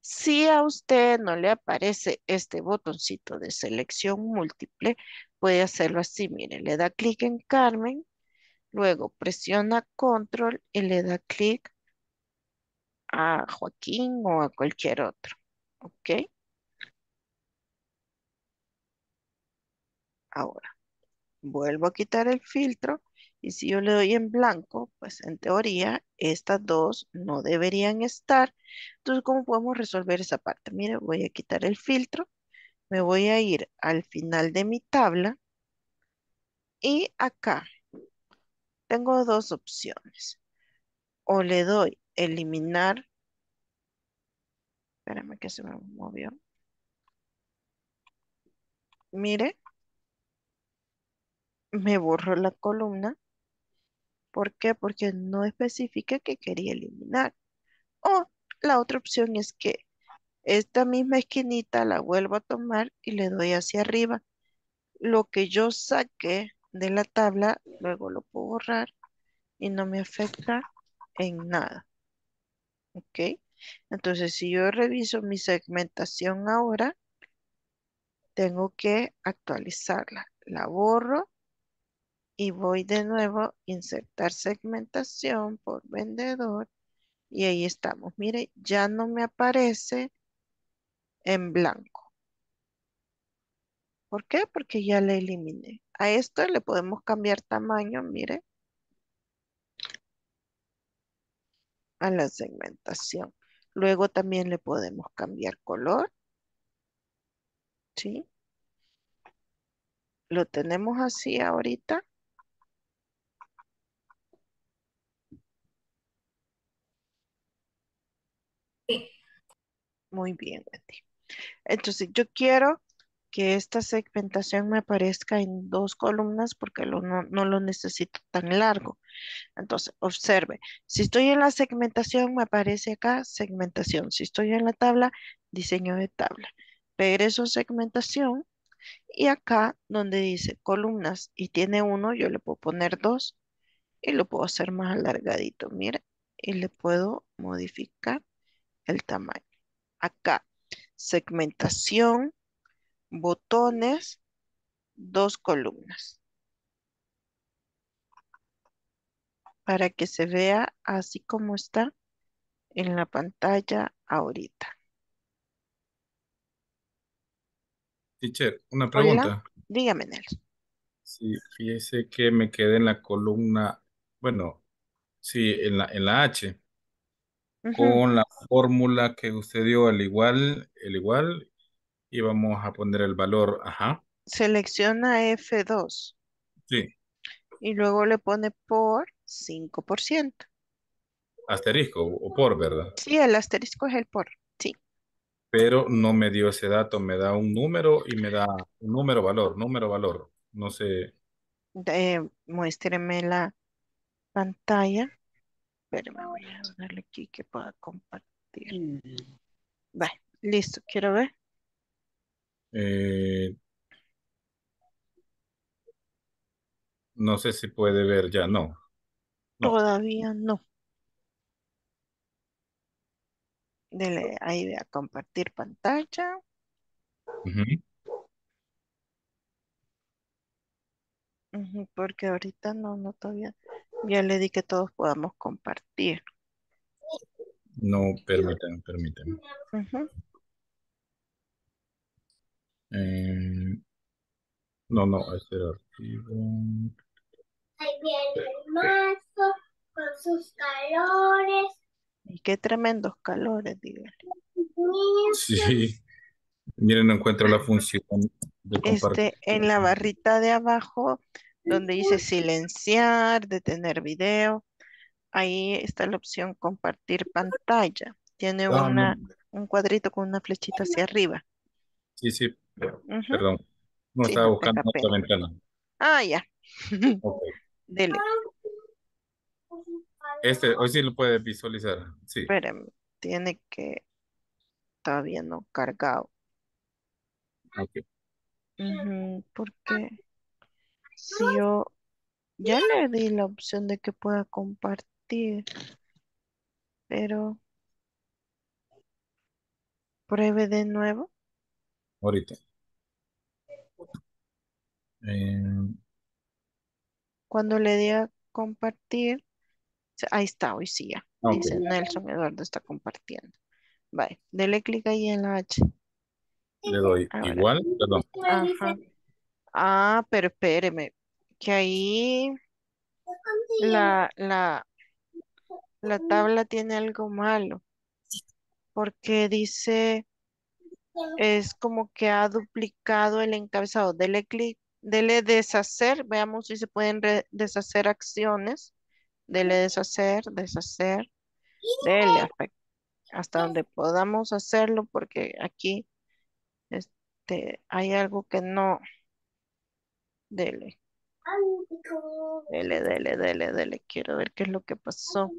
[SPEAKER 1] Si a usted no le aparece este botoncito de selección múltiple, puede hacerlo así. Mire, le da clic en Carmen, luego presiona control y le da clic a Joaquín o a cualquier otro. ¿Ok? Ahora, vuelvo a quitar el filtro y si yo le doy en blanco, pues en teoría estas dos no deberían estar. Entonces, ¿cómo podemos resolver esa parte? Mire, voy a quitar el filtro, me voy a ir al final de mi tabla y acá tengo dos opciones. O le doy eliminar. Espérame que se me movió. mire, me borró la columna. ¿Por qué? Porque no especifica que quería eliminar. O la otra opción es que esta misma esquinita la vuelvo a tomar y le doy hacia arriba. Lo que yo saqué de la tabla, luego lo puedo borrar y no me afecta en nada. ¿Ok? Entonces, si yo reviso mi segmentación ahora, tengo que actualizarla. La borro y voy de nuevo, insertar segmentación por vendedor y ahí estamos. Mire, ya no me aparece en blanco. ¿Por qué? Porque ya le eliminé. A esto le podemos cambiar tamaño, mire. A la segmentación. Luego también le podemos cambiar color. ¿Sí? Lo tenemos así ahorita. Muy bien, Betty. Entonces, yo quiero que esta segmentación me aparezca en dos columnas porque no, no lo necesito tan largo. Entonces, observe, si estoy en la segmentación, me aparece acá segmentación. Si estoy en la tabla, diseño de tabla. Regreso a segmentación y acá donde dice columnas y tiene uno, yo le puedo poner dos y lo puedo hacer más alargadito. Mire, y le puedo modificar el tamaño. Acá, segmentación, botones, dos columnas. Para que se vea así como está en la pantalla ahorita.
[SPEAKER 9] Teacher, una pregunta.
[SPEAKER 1] Dígame, Nelson.
[SPEAKER 9] Sí, fíjese que me quedé en la columna, bueno, sí, en la, en la H, con la fórmula que usted dio, el igual, el igual, y vamos a poner el valor, ajá.
[SPEAKER 1] Selecciona F2.
[SPEAKER 9] Sí.
[SPEAKER 1] Y luego le pone por 5%.
[SPEAKER 9] Asterisco o por, ¿verdad?
[SPEAKER 1] Sí, el asterisco es el por, sí.
[SPEAKER 9] Pero no me dio ese dato, me da un número y me da un número valor, número valor. No sé.
[SPEAKER 1] Eh, muéstreme la pantalla. Espérame, voy a darle aquí que pueda compartir. Vale, listo, quiero ver.
[SPEAKER 9] Eh, no sé si puede ver ya, no. no.
[SPEAKER 1] Todavía no. Dele ahí a compartir pantalla. Ujú, porque ahorita no, no todavía. Ya le di que todos podamos compartir.
[SPEAKER 9] No, permítanme, permítanme.
[SPEAKER 1] Ujú.
[SPEAKER 9] Eh, no, no, este era archivo.
[SPEAKER 13] Ahí viene el marzo con sus calores.
[SPEAKER 1] Y qué tremendos calores, dígale.
[SPEAKER 9] Sí. Miren, no encuentro la función de compartir.
[SPEAKER 1] Este, en la barrita de abajo, donde dice silenciar, detener video, ahí está la opción compartir pantalla. Tiene
[SPEAKER 9] Ah,
[SPEAKER 1] una,
[SPEAKER 9] no.
[SPEAKER 1] un cuadrito con una flechita hacia arriba.
[SPEAKER 9] Sí, sí,
[SPEAKER 1] Ujú.
[SPEAKER 9] perdón. No
[SPEAKER 1] Sí,
[SPEAKER 9] estaba
[SPEAKER 1] no
[SPEAKER 9] buscando otra ventana.
[SPEAKER 1] Ah, ya.
[SPEAKER 9] Ok.
[SPEAKER 1] Dele.
[SPEAKER 9] Este, hoy sí lo puede visualizar. Sí.
[SPEAKER 1] Espérame, tiene que todavía no cargado.
[SPEAKER 9] Ok.
[SPEAKER 1] Ujú, porque si yo ya le di la opción de que pueda compartir, pero pruebe de nuevo.
[SPEAKER 9] Ahorita. Eh,
[SPEAKER 1] Cuando le di a compartir, ahí está, hoy sí ya.
[SPEAKER 9] Ok.
[SPEAKER 1] Dice Nelson Eduardo está compartiendo. Vale, dele clic ahí en la H.
[SPEAKER 9] le doy
[SPEAKER 1] Ahora.
[SPEAKER 9] igual, perdón.
[SPEAKER 1] Ajá. Ah, pero espéreme, que ahí la, la, la tabla tiene algo malo, porque dice, es como que ha duplicado el encabezado. Dele clic, dele deshacer, veamos si se pueden deshacer acciones. Dele deshacer, deshacer, dele hasta, donde podamos hacerlo, porque aquí es- este, hay algo que no. Dele. Dele, dele, dele, dele. Quiero ver qué es lo que pasó.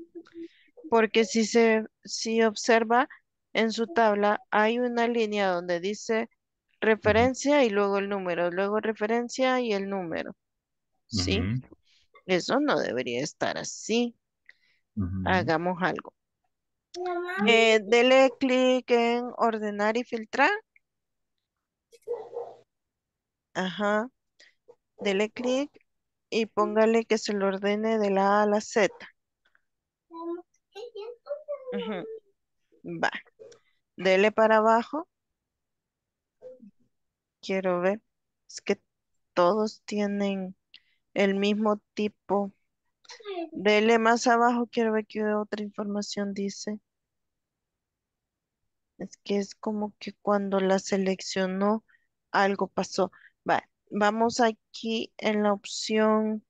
[SPEAKER 1] Porque si se, si observa en su tabla, hay una línea donde dice referencia y luego el número, luego referencia y el número. ¿Sí? Eso no debería estar así. Hagamos algo. Eh, dele clic en ordenar y filtrar. Ajá. Dele clic y póngale que se lo ordene de la A a la Z. Va. Dele para abajo. Quiero ver. Es que todos tienen el mismo tipo. Dele más abajo. Quiero ver qué otra información dice. Es que es como que cuando la seleccionó, algo pasó. Va. Vamos aquí en la opción,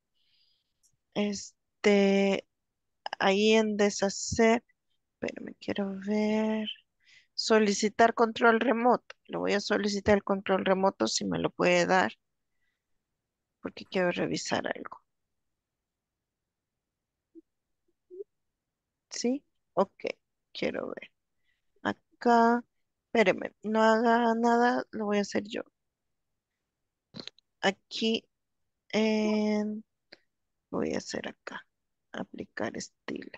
[SPEAKER 1] este, ahí en deshacer. Pero me quiero ver. Solicitar control remoto. Le voy a solicitar el control remoto si me lo puede dar. Porque quiero revisar algo. ¿Sí? Ok. Quiero ver. Acá. Espéreme. No haga nada. Lo voy a hacer yo. Aquí en... Voy a hacer acá. Aplicar estilo.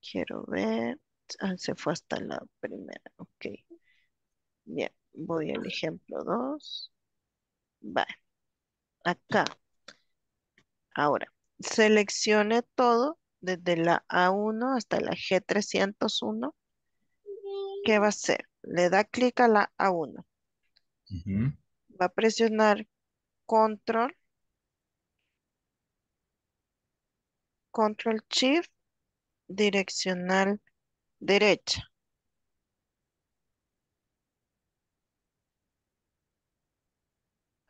[SPEAKER 1] Quiero ver. Ah, se fue hasta la primera. Ok. Bien. Voy al ejemplo 2. Va. Acá. Ahora, seleccione todo desde la A1 hasta la G301. ¿Qué va a hacer? Le da clic a la A1.
[SPEAKER 9] Ujú.
[SPEAKER 1] Va a presionar Control, Control Shift, direccional derecha.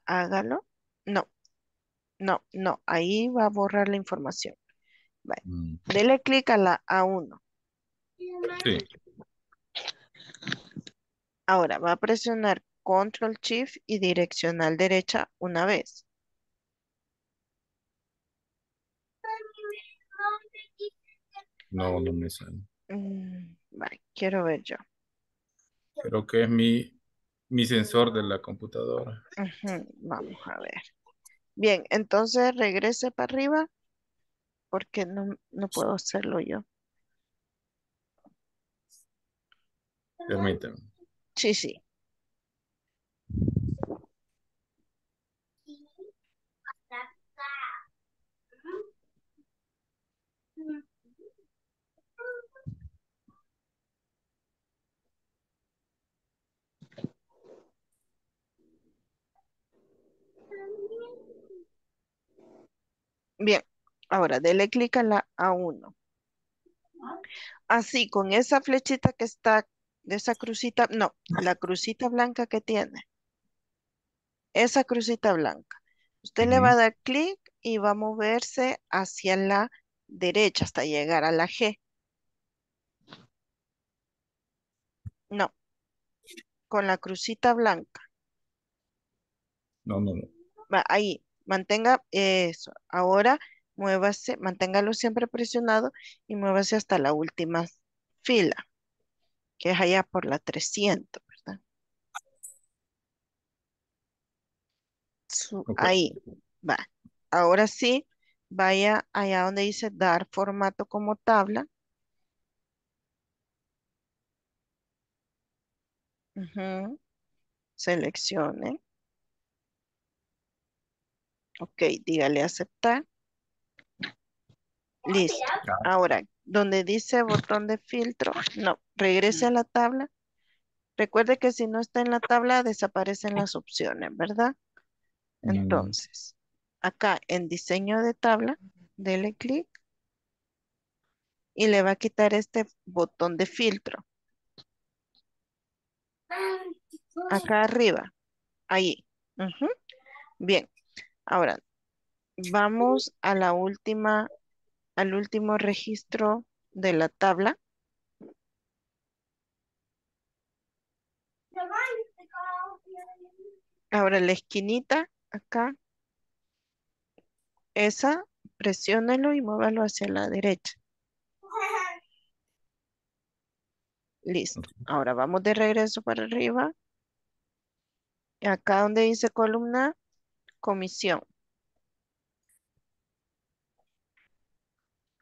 [SPEAKER 1] Hágalo. No, no, no. Ahí va a borrar la información. Vale.
[SPEAKER 9] Mm,
[SPEAKER 1] Dele clic a la A1.
[SPEAKER 9] Sí.
[SPEAKER 1] Ahora va a presionar Control Shift y direccional derecha una vez.
[SPEAKER 9] No, no me sale.
[SPEAKER 1] Mm, vale, quiero ver yo.
[SPEAKER 9] Creo que es mi, mi sensor de la computadora.
[SPEAKER 1] Vamos a ver. Bien, entonces regrese para arriba porque no, no puedo hacerlo yo.
[SPEAKER 9] Permítame.
[SPEAKER 1] Sí, sí. Bien, ahora dele clic a la A1. Así, con esa flechita que está, de esa crucita, no, la crucita blanca que tiene. Esa crucita blanca. Usted le va a dar clic y va a moverse hacia la derecha hasta llegar a la G. No, con la crucita blanca.
[SPEAKER 9] No, no, no.
[SPEAKER 1] Va, ahí, mantenga eso. Ahora muévase, manténgalo siempre presionado y muévase hasta la última fila, que es allá por la 300, ¿verdad? Su- ahí, va. Ahora sí, vaya allá donde dice dar formato como tabla. Seleccione. Ok, dígale aceptar. Listo. Ahora, donde dice botón de filtro, no, regrese a la tabla. Recuerde que si no está en la tabla, desaparecen las opciones, ¿verdad?
[SPEAKER 9] Mm,
[SPEAKER 1] Entonces, acá en diseño de tabla, dele clic y le va a quitar este botón de filtro. Acá arriba, ahí. Bien, ahora vamos a la última, al último registro de la tabla. Ahora la esquinita acá, esa, presiónelo y muévalo hacia la derecha. Listo. Ahora vamos de regreso para arriba. Acá donde dice columna, comisión.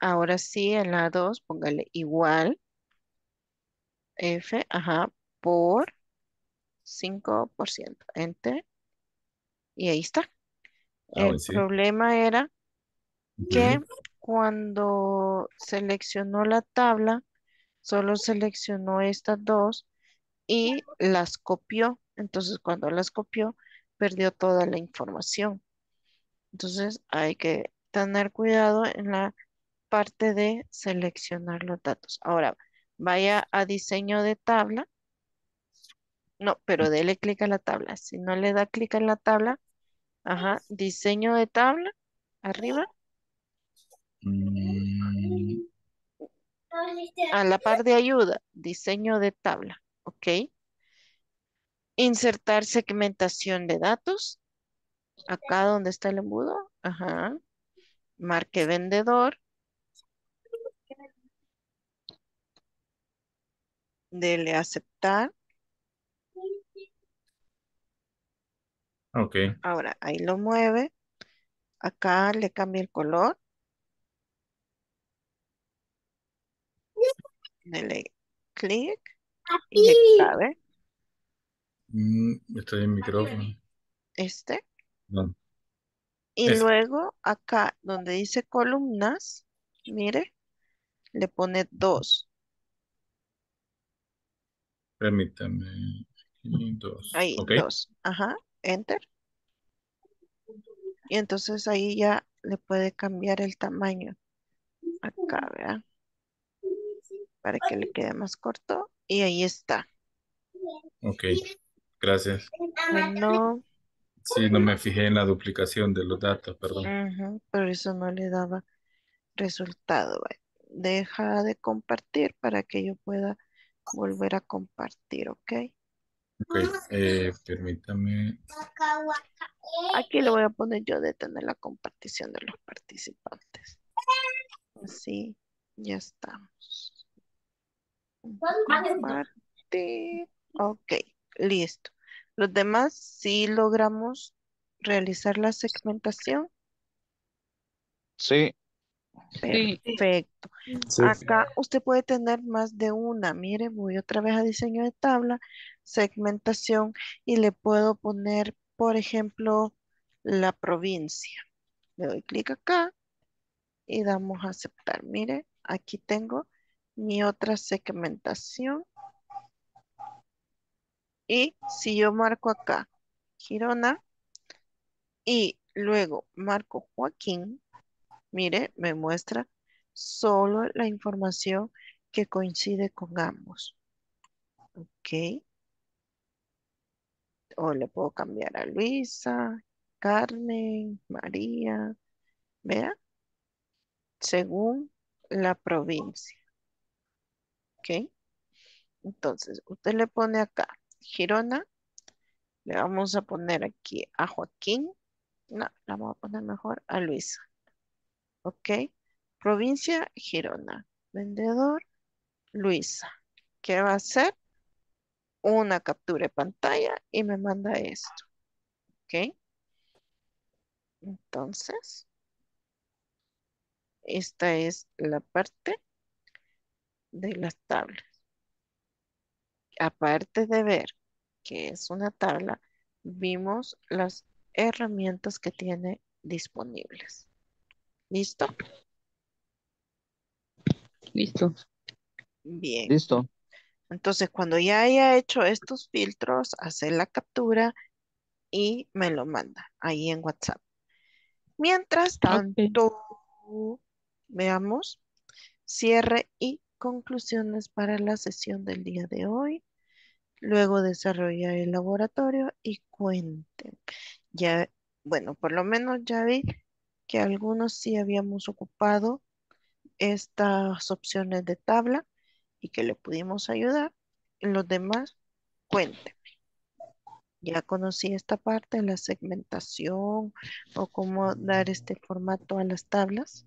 [SPEAKER 1] Ahora sí, en la 2, póngale igual. F, ajá, por 5%. Enter. Y ahí está.
[SPEAKER 9] Ah,
[SPEAKER 1] El
[SPEAKER 9] sí.
[SPEAKER 1] problema era que
[SPEAKER 9] Ujú.
[SPEAKER 1] cuando seleccionó la tabla, solo seleccionó estas dos y las copió. Entonces, cuando las copió, perdió toda la información. Entonces, hay que tener cuidado en la parte de seleccionar los datos. Ahora, vaya a diseño de tabla. No, pero dele clic a la tabla. Si no le da clic en la tabla, ajá, diseño de tabla, arriba,
[SPEAKER 9] Mm,
[SPEAKER 1] a la par de ayuda, diseño de tabla, ¿ok? Insertar segmentación de datos, acá donde está el embudo, ajá. Marque vendedor. Dele aceptar.
[SPEAKER 9] Ok.
[SPEAKER 1] Ahora, ahí lo mueve. Acá le cambia el color. Dele clic y le cabe
[SPEAKER 9] Mm, estoy en micrófono.
[SPEAKER 1] este.
[SPEAKER 9] No.
[SPEAKER 1] Y
[SPEAKER 9] Este.
[SPEAKER 1] luego acá donde dice columnas, mire, le pone dos.
[SPEAKER 9] Permítame. Aquí, Dos.
[SPEAKER 1] Ahí,
[SPEAKER 9] Ok.
[SPEAKER 1] dos. Ajá, enter. Y entonces ahí ya le puede cambiar el tamaño. Acá, ¿verdad? Para que le quede más corto. Y ahí está.
[SPEAKER 9] Ok. Gracias.
[SPEAKER 1] Bueno,
[SPEAKER 9] Sí, no me fijé en la duplicación de los datos, perdón.
[SPEAKER 1] ujú, pero eso no le daba resultado. Deja de compartir para que yo pueda volver a compartir, ¿ok?
[SPEAKER 9] Ok. Eh, permítame.
[SPEAKER 1] Aquí le voy a poner yo detener la compartición de los participantes. Así, ya estamos. Compartir. Ok, listo. Los demás sí logramos realizar la segmentación.
[SPEAKER 6] Sí.
[SPEAKER 1] Perfecto.
[SPEAKER 6] Sí.
[SPEAKER 1] Acá usted puede tener más de una. Mire, voy otra vez a diseño de tabla, segmentación y le puedo poner, por ejemplo, la provincia. Le doy clic acá y damos a aceptar. Mire, aquí tengo mi otra segmentación. Y si yo marco acá Girona y luego marco Joaquín, mire, me muestra solo la información que coincide con ambos. Ok. O le puedo cambiar a Luisa, Carmen, María, vea, según la provincia. Ok. Entonces, usted le pone acá Girona, le vamos a poner aquí a Joaquín, no, la vamos a poner mejor a Luisa. Ok. Provincia Girona. Vendedor Luisa. ¿Qué va a hacer? Una captura de pantalla y me manda esto. Ok. Entonces, esta es la parte de las tablas. Aparte de ver que es una tabla, vimos las herramientas que tiene disponibles. ¿Listo?
[SPEAKER 5] Listo.
[SPEAKER 1] Bien.
[SPEAKER 6] Listo.
[SPEAKER 1] Entonces, cuando ya haya hecho estos filtros, hace la captura y me lo manda ahí en WhatsApp. Mientras tanto, veamos cierre y conclusiones para la sesión del día de hoy. Luego desarrollar el laboratorio y cuenten. Ya, bueno, por lo menos ya vi que algunos sí habíamos ocupado estas opciones de tabla y que le pudimos ayudar. Los demás, cuenten. Ya conocí esta parte, la segmentación o cómo dar este formato a las tablas.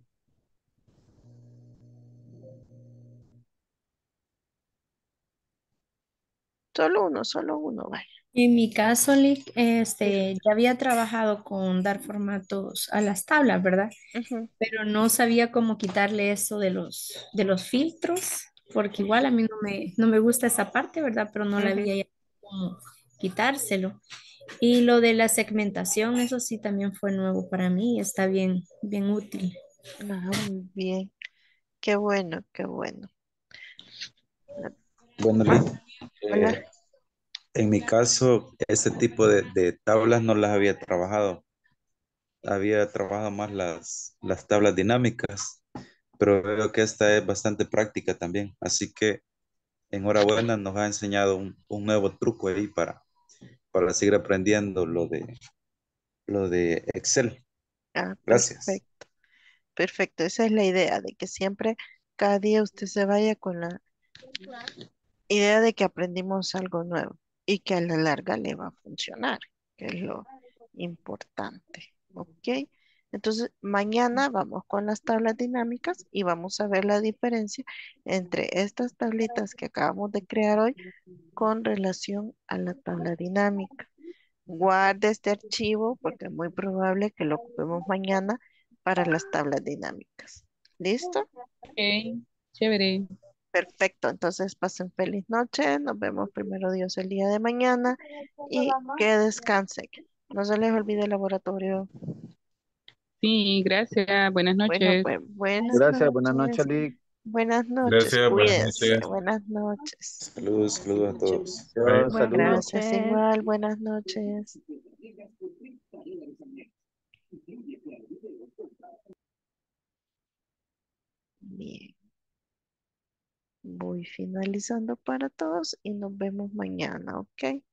[SPEAKER 1] Solo uno, solo uno, vaya.
[SPEAKER 3] En mi caso, Lick, este, ya había trabajado con dar formatos a las tablas, ¿verdad?
[SPEAKER 1] Ujú.
[SPEAKER 3] Pero no sabía cómo quitarle eso de los, de los filtros, porque igual a mí no me, no me gusta esa parte, ¿verdad? Pero no la
[SPEAKER 1] Ujú.
[SPEAKER 3] había ya cómo quitárselo. Y lo de la segmentación, eso sí también fue nuevo para mí, está bien, bien útil.
[SPEAKER 1] Ah, muy bien. Qué bueno, qué bueno.
[SPEAKER 4] Bueno,
[SPEAKER 1] Ah,
[SPEAKER 4] Liz, eh,
[SPEAKER 1] hola.
[SPEAKER 4] En mi caso, este tipo de, de tablas no las había trabajado. Había trabajado más las, las tablas dinámicas, pero veo que esta es bastante práctica también. Así que enhorabuena, nos ha enseñado un, un nuevo truco ahí para, para seguir aprendiendo lo de, lo de Excel.
[SPEAKER 1] Ah,
[SPEAKER 4] Gracias.
[SPEAKER 1] perfecto. Perfecto. Esa es la idea, de que siempre, cada día usted se vaya con la idea de que aprendimos algo nuevo y que a la larga le va a funcionar, que es lo importante. ¿Ok? Entonces, mañana vamos con las tablas dinámicas y vamos a ver la diferencia entre estas tablitas que acabamos de crear hoy con relación a la tabla dinámica. Guarde este archivo porque es muy probable que lo ocupemos mañana para las tablas dinámicas. ¿Listo?
[SPEAKER 5] Ok, chévere.
[SPEAKER 1] Perfecto, entonces pasen feliz noche, nos vemos primero Dios el día de mañana y que descansen. No se les olvide el laboratorio.
[SPEAKER 5] Sí, gracias. Buenas
[SPEAKER 1] Bueno,
[SPEAKER 5] noches.
[SPEAKER 1] pues buenas
[SPEAKER 6] Gracias, buenas noches,
[SPEAKER 1] noches.
[SPEAKER 6] Lick.
[SPEAKER 1] Buenas noches,
[SPEAKER 9] Gracias, buenas noches.
[SPEAKER 1] Buenas noches.
[SPEAKER 4] Saludos, saludos a todos.
[SPEAKER 2] Buenas
[SPEAKER 6] saludos.
[SPEAKER 1] Gracias
[SPEAKER 2] noches.
[SPEAKER 1] igual, buenas noches. Bien, voy finalizando para todos y nos vemos mañana, ¿ok?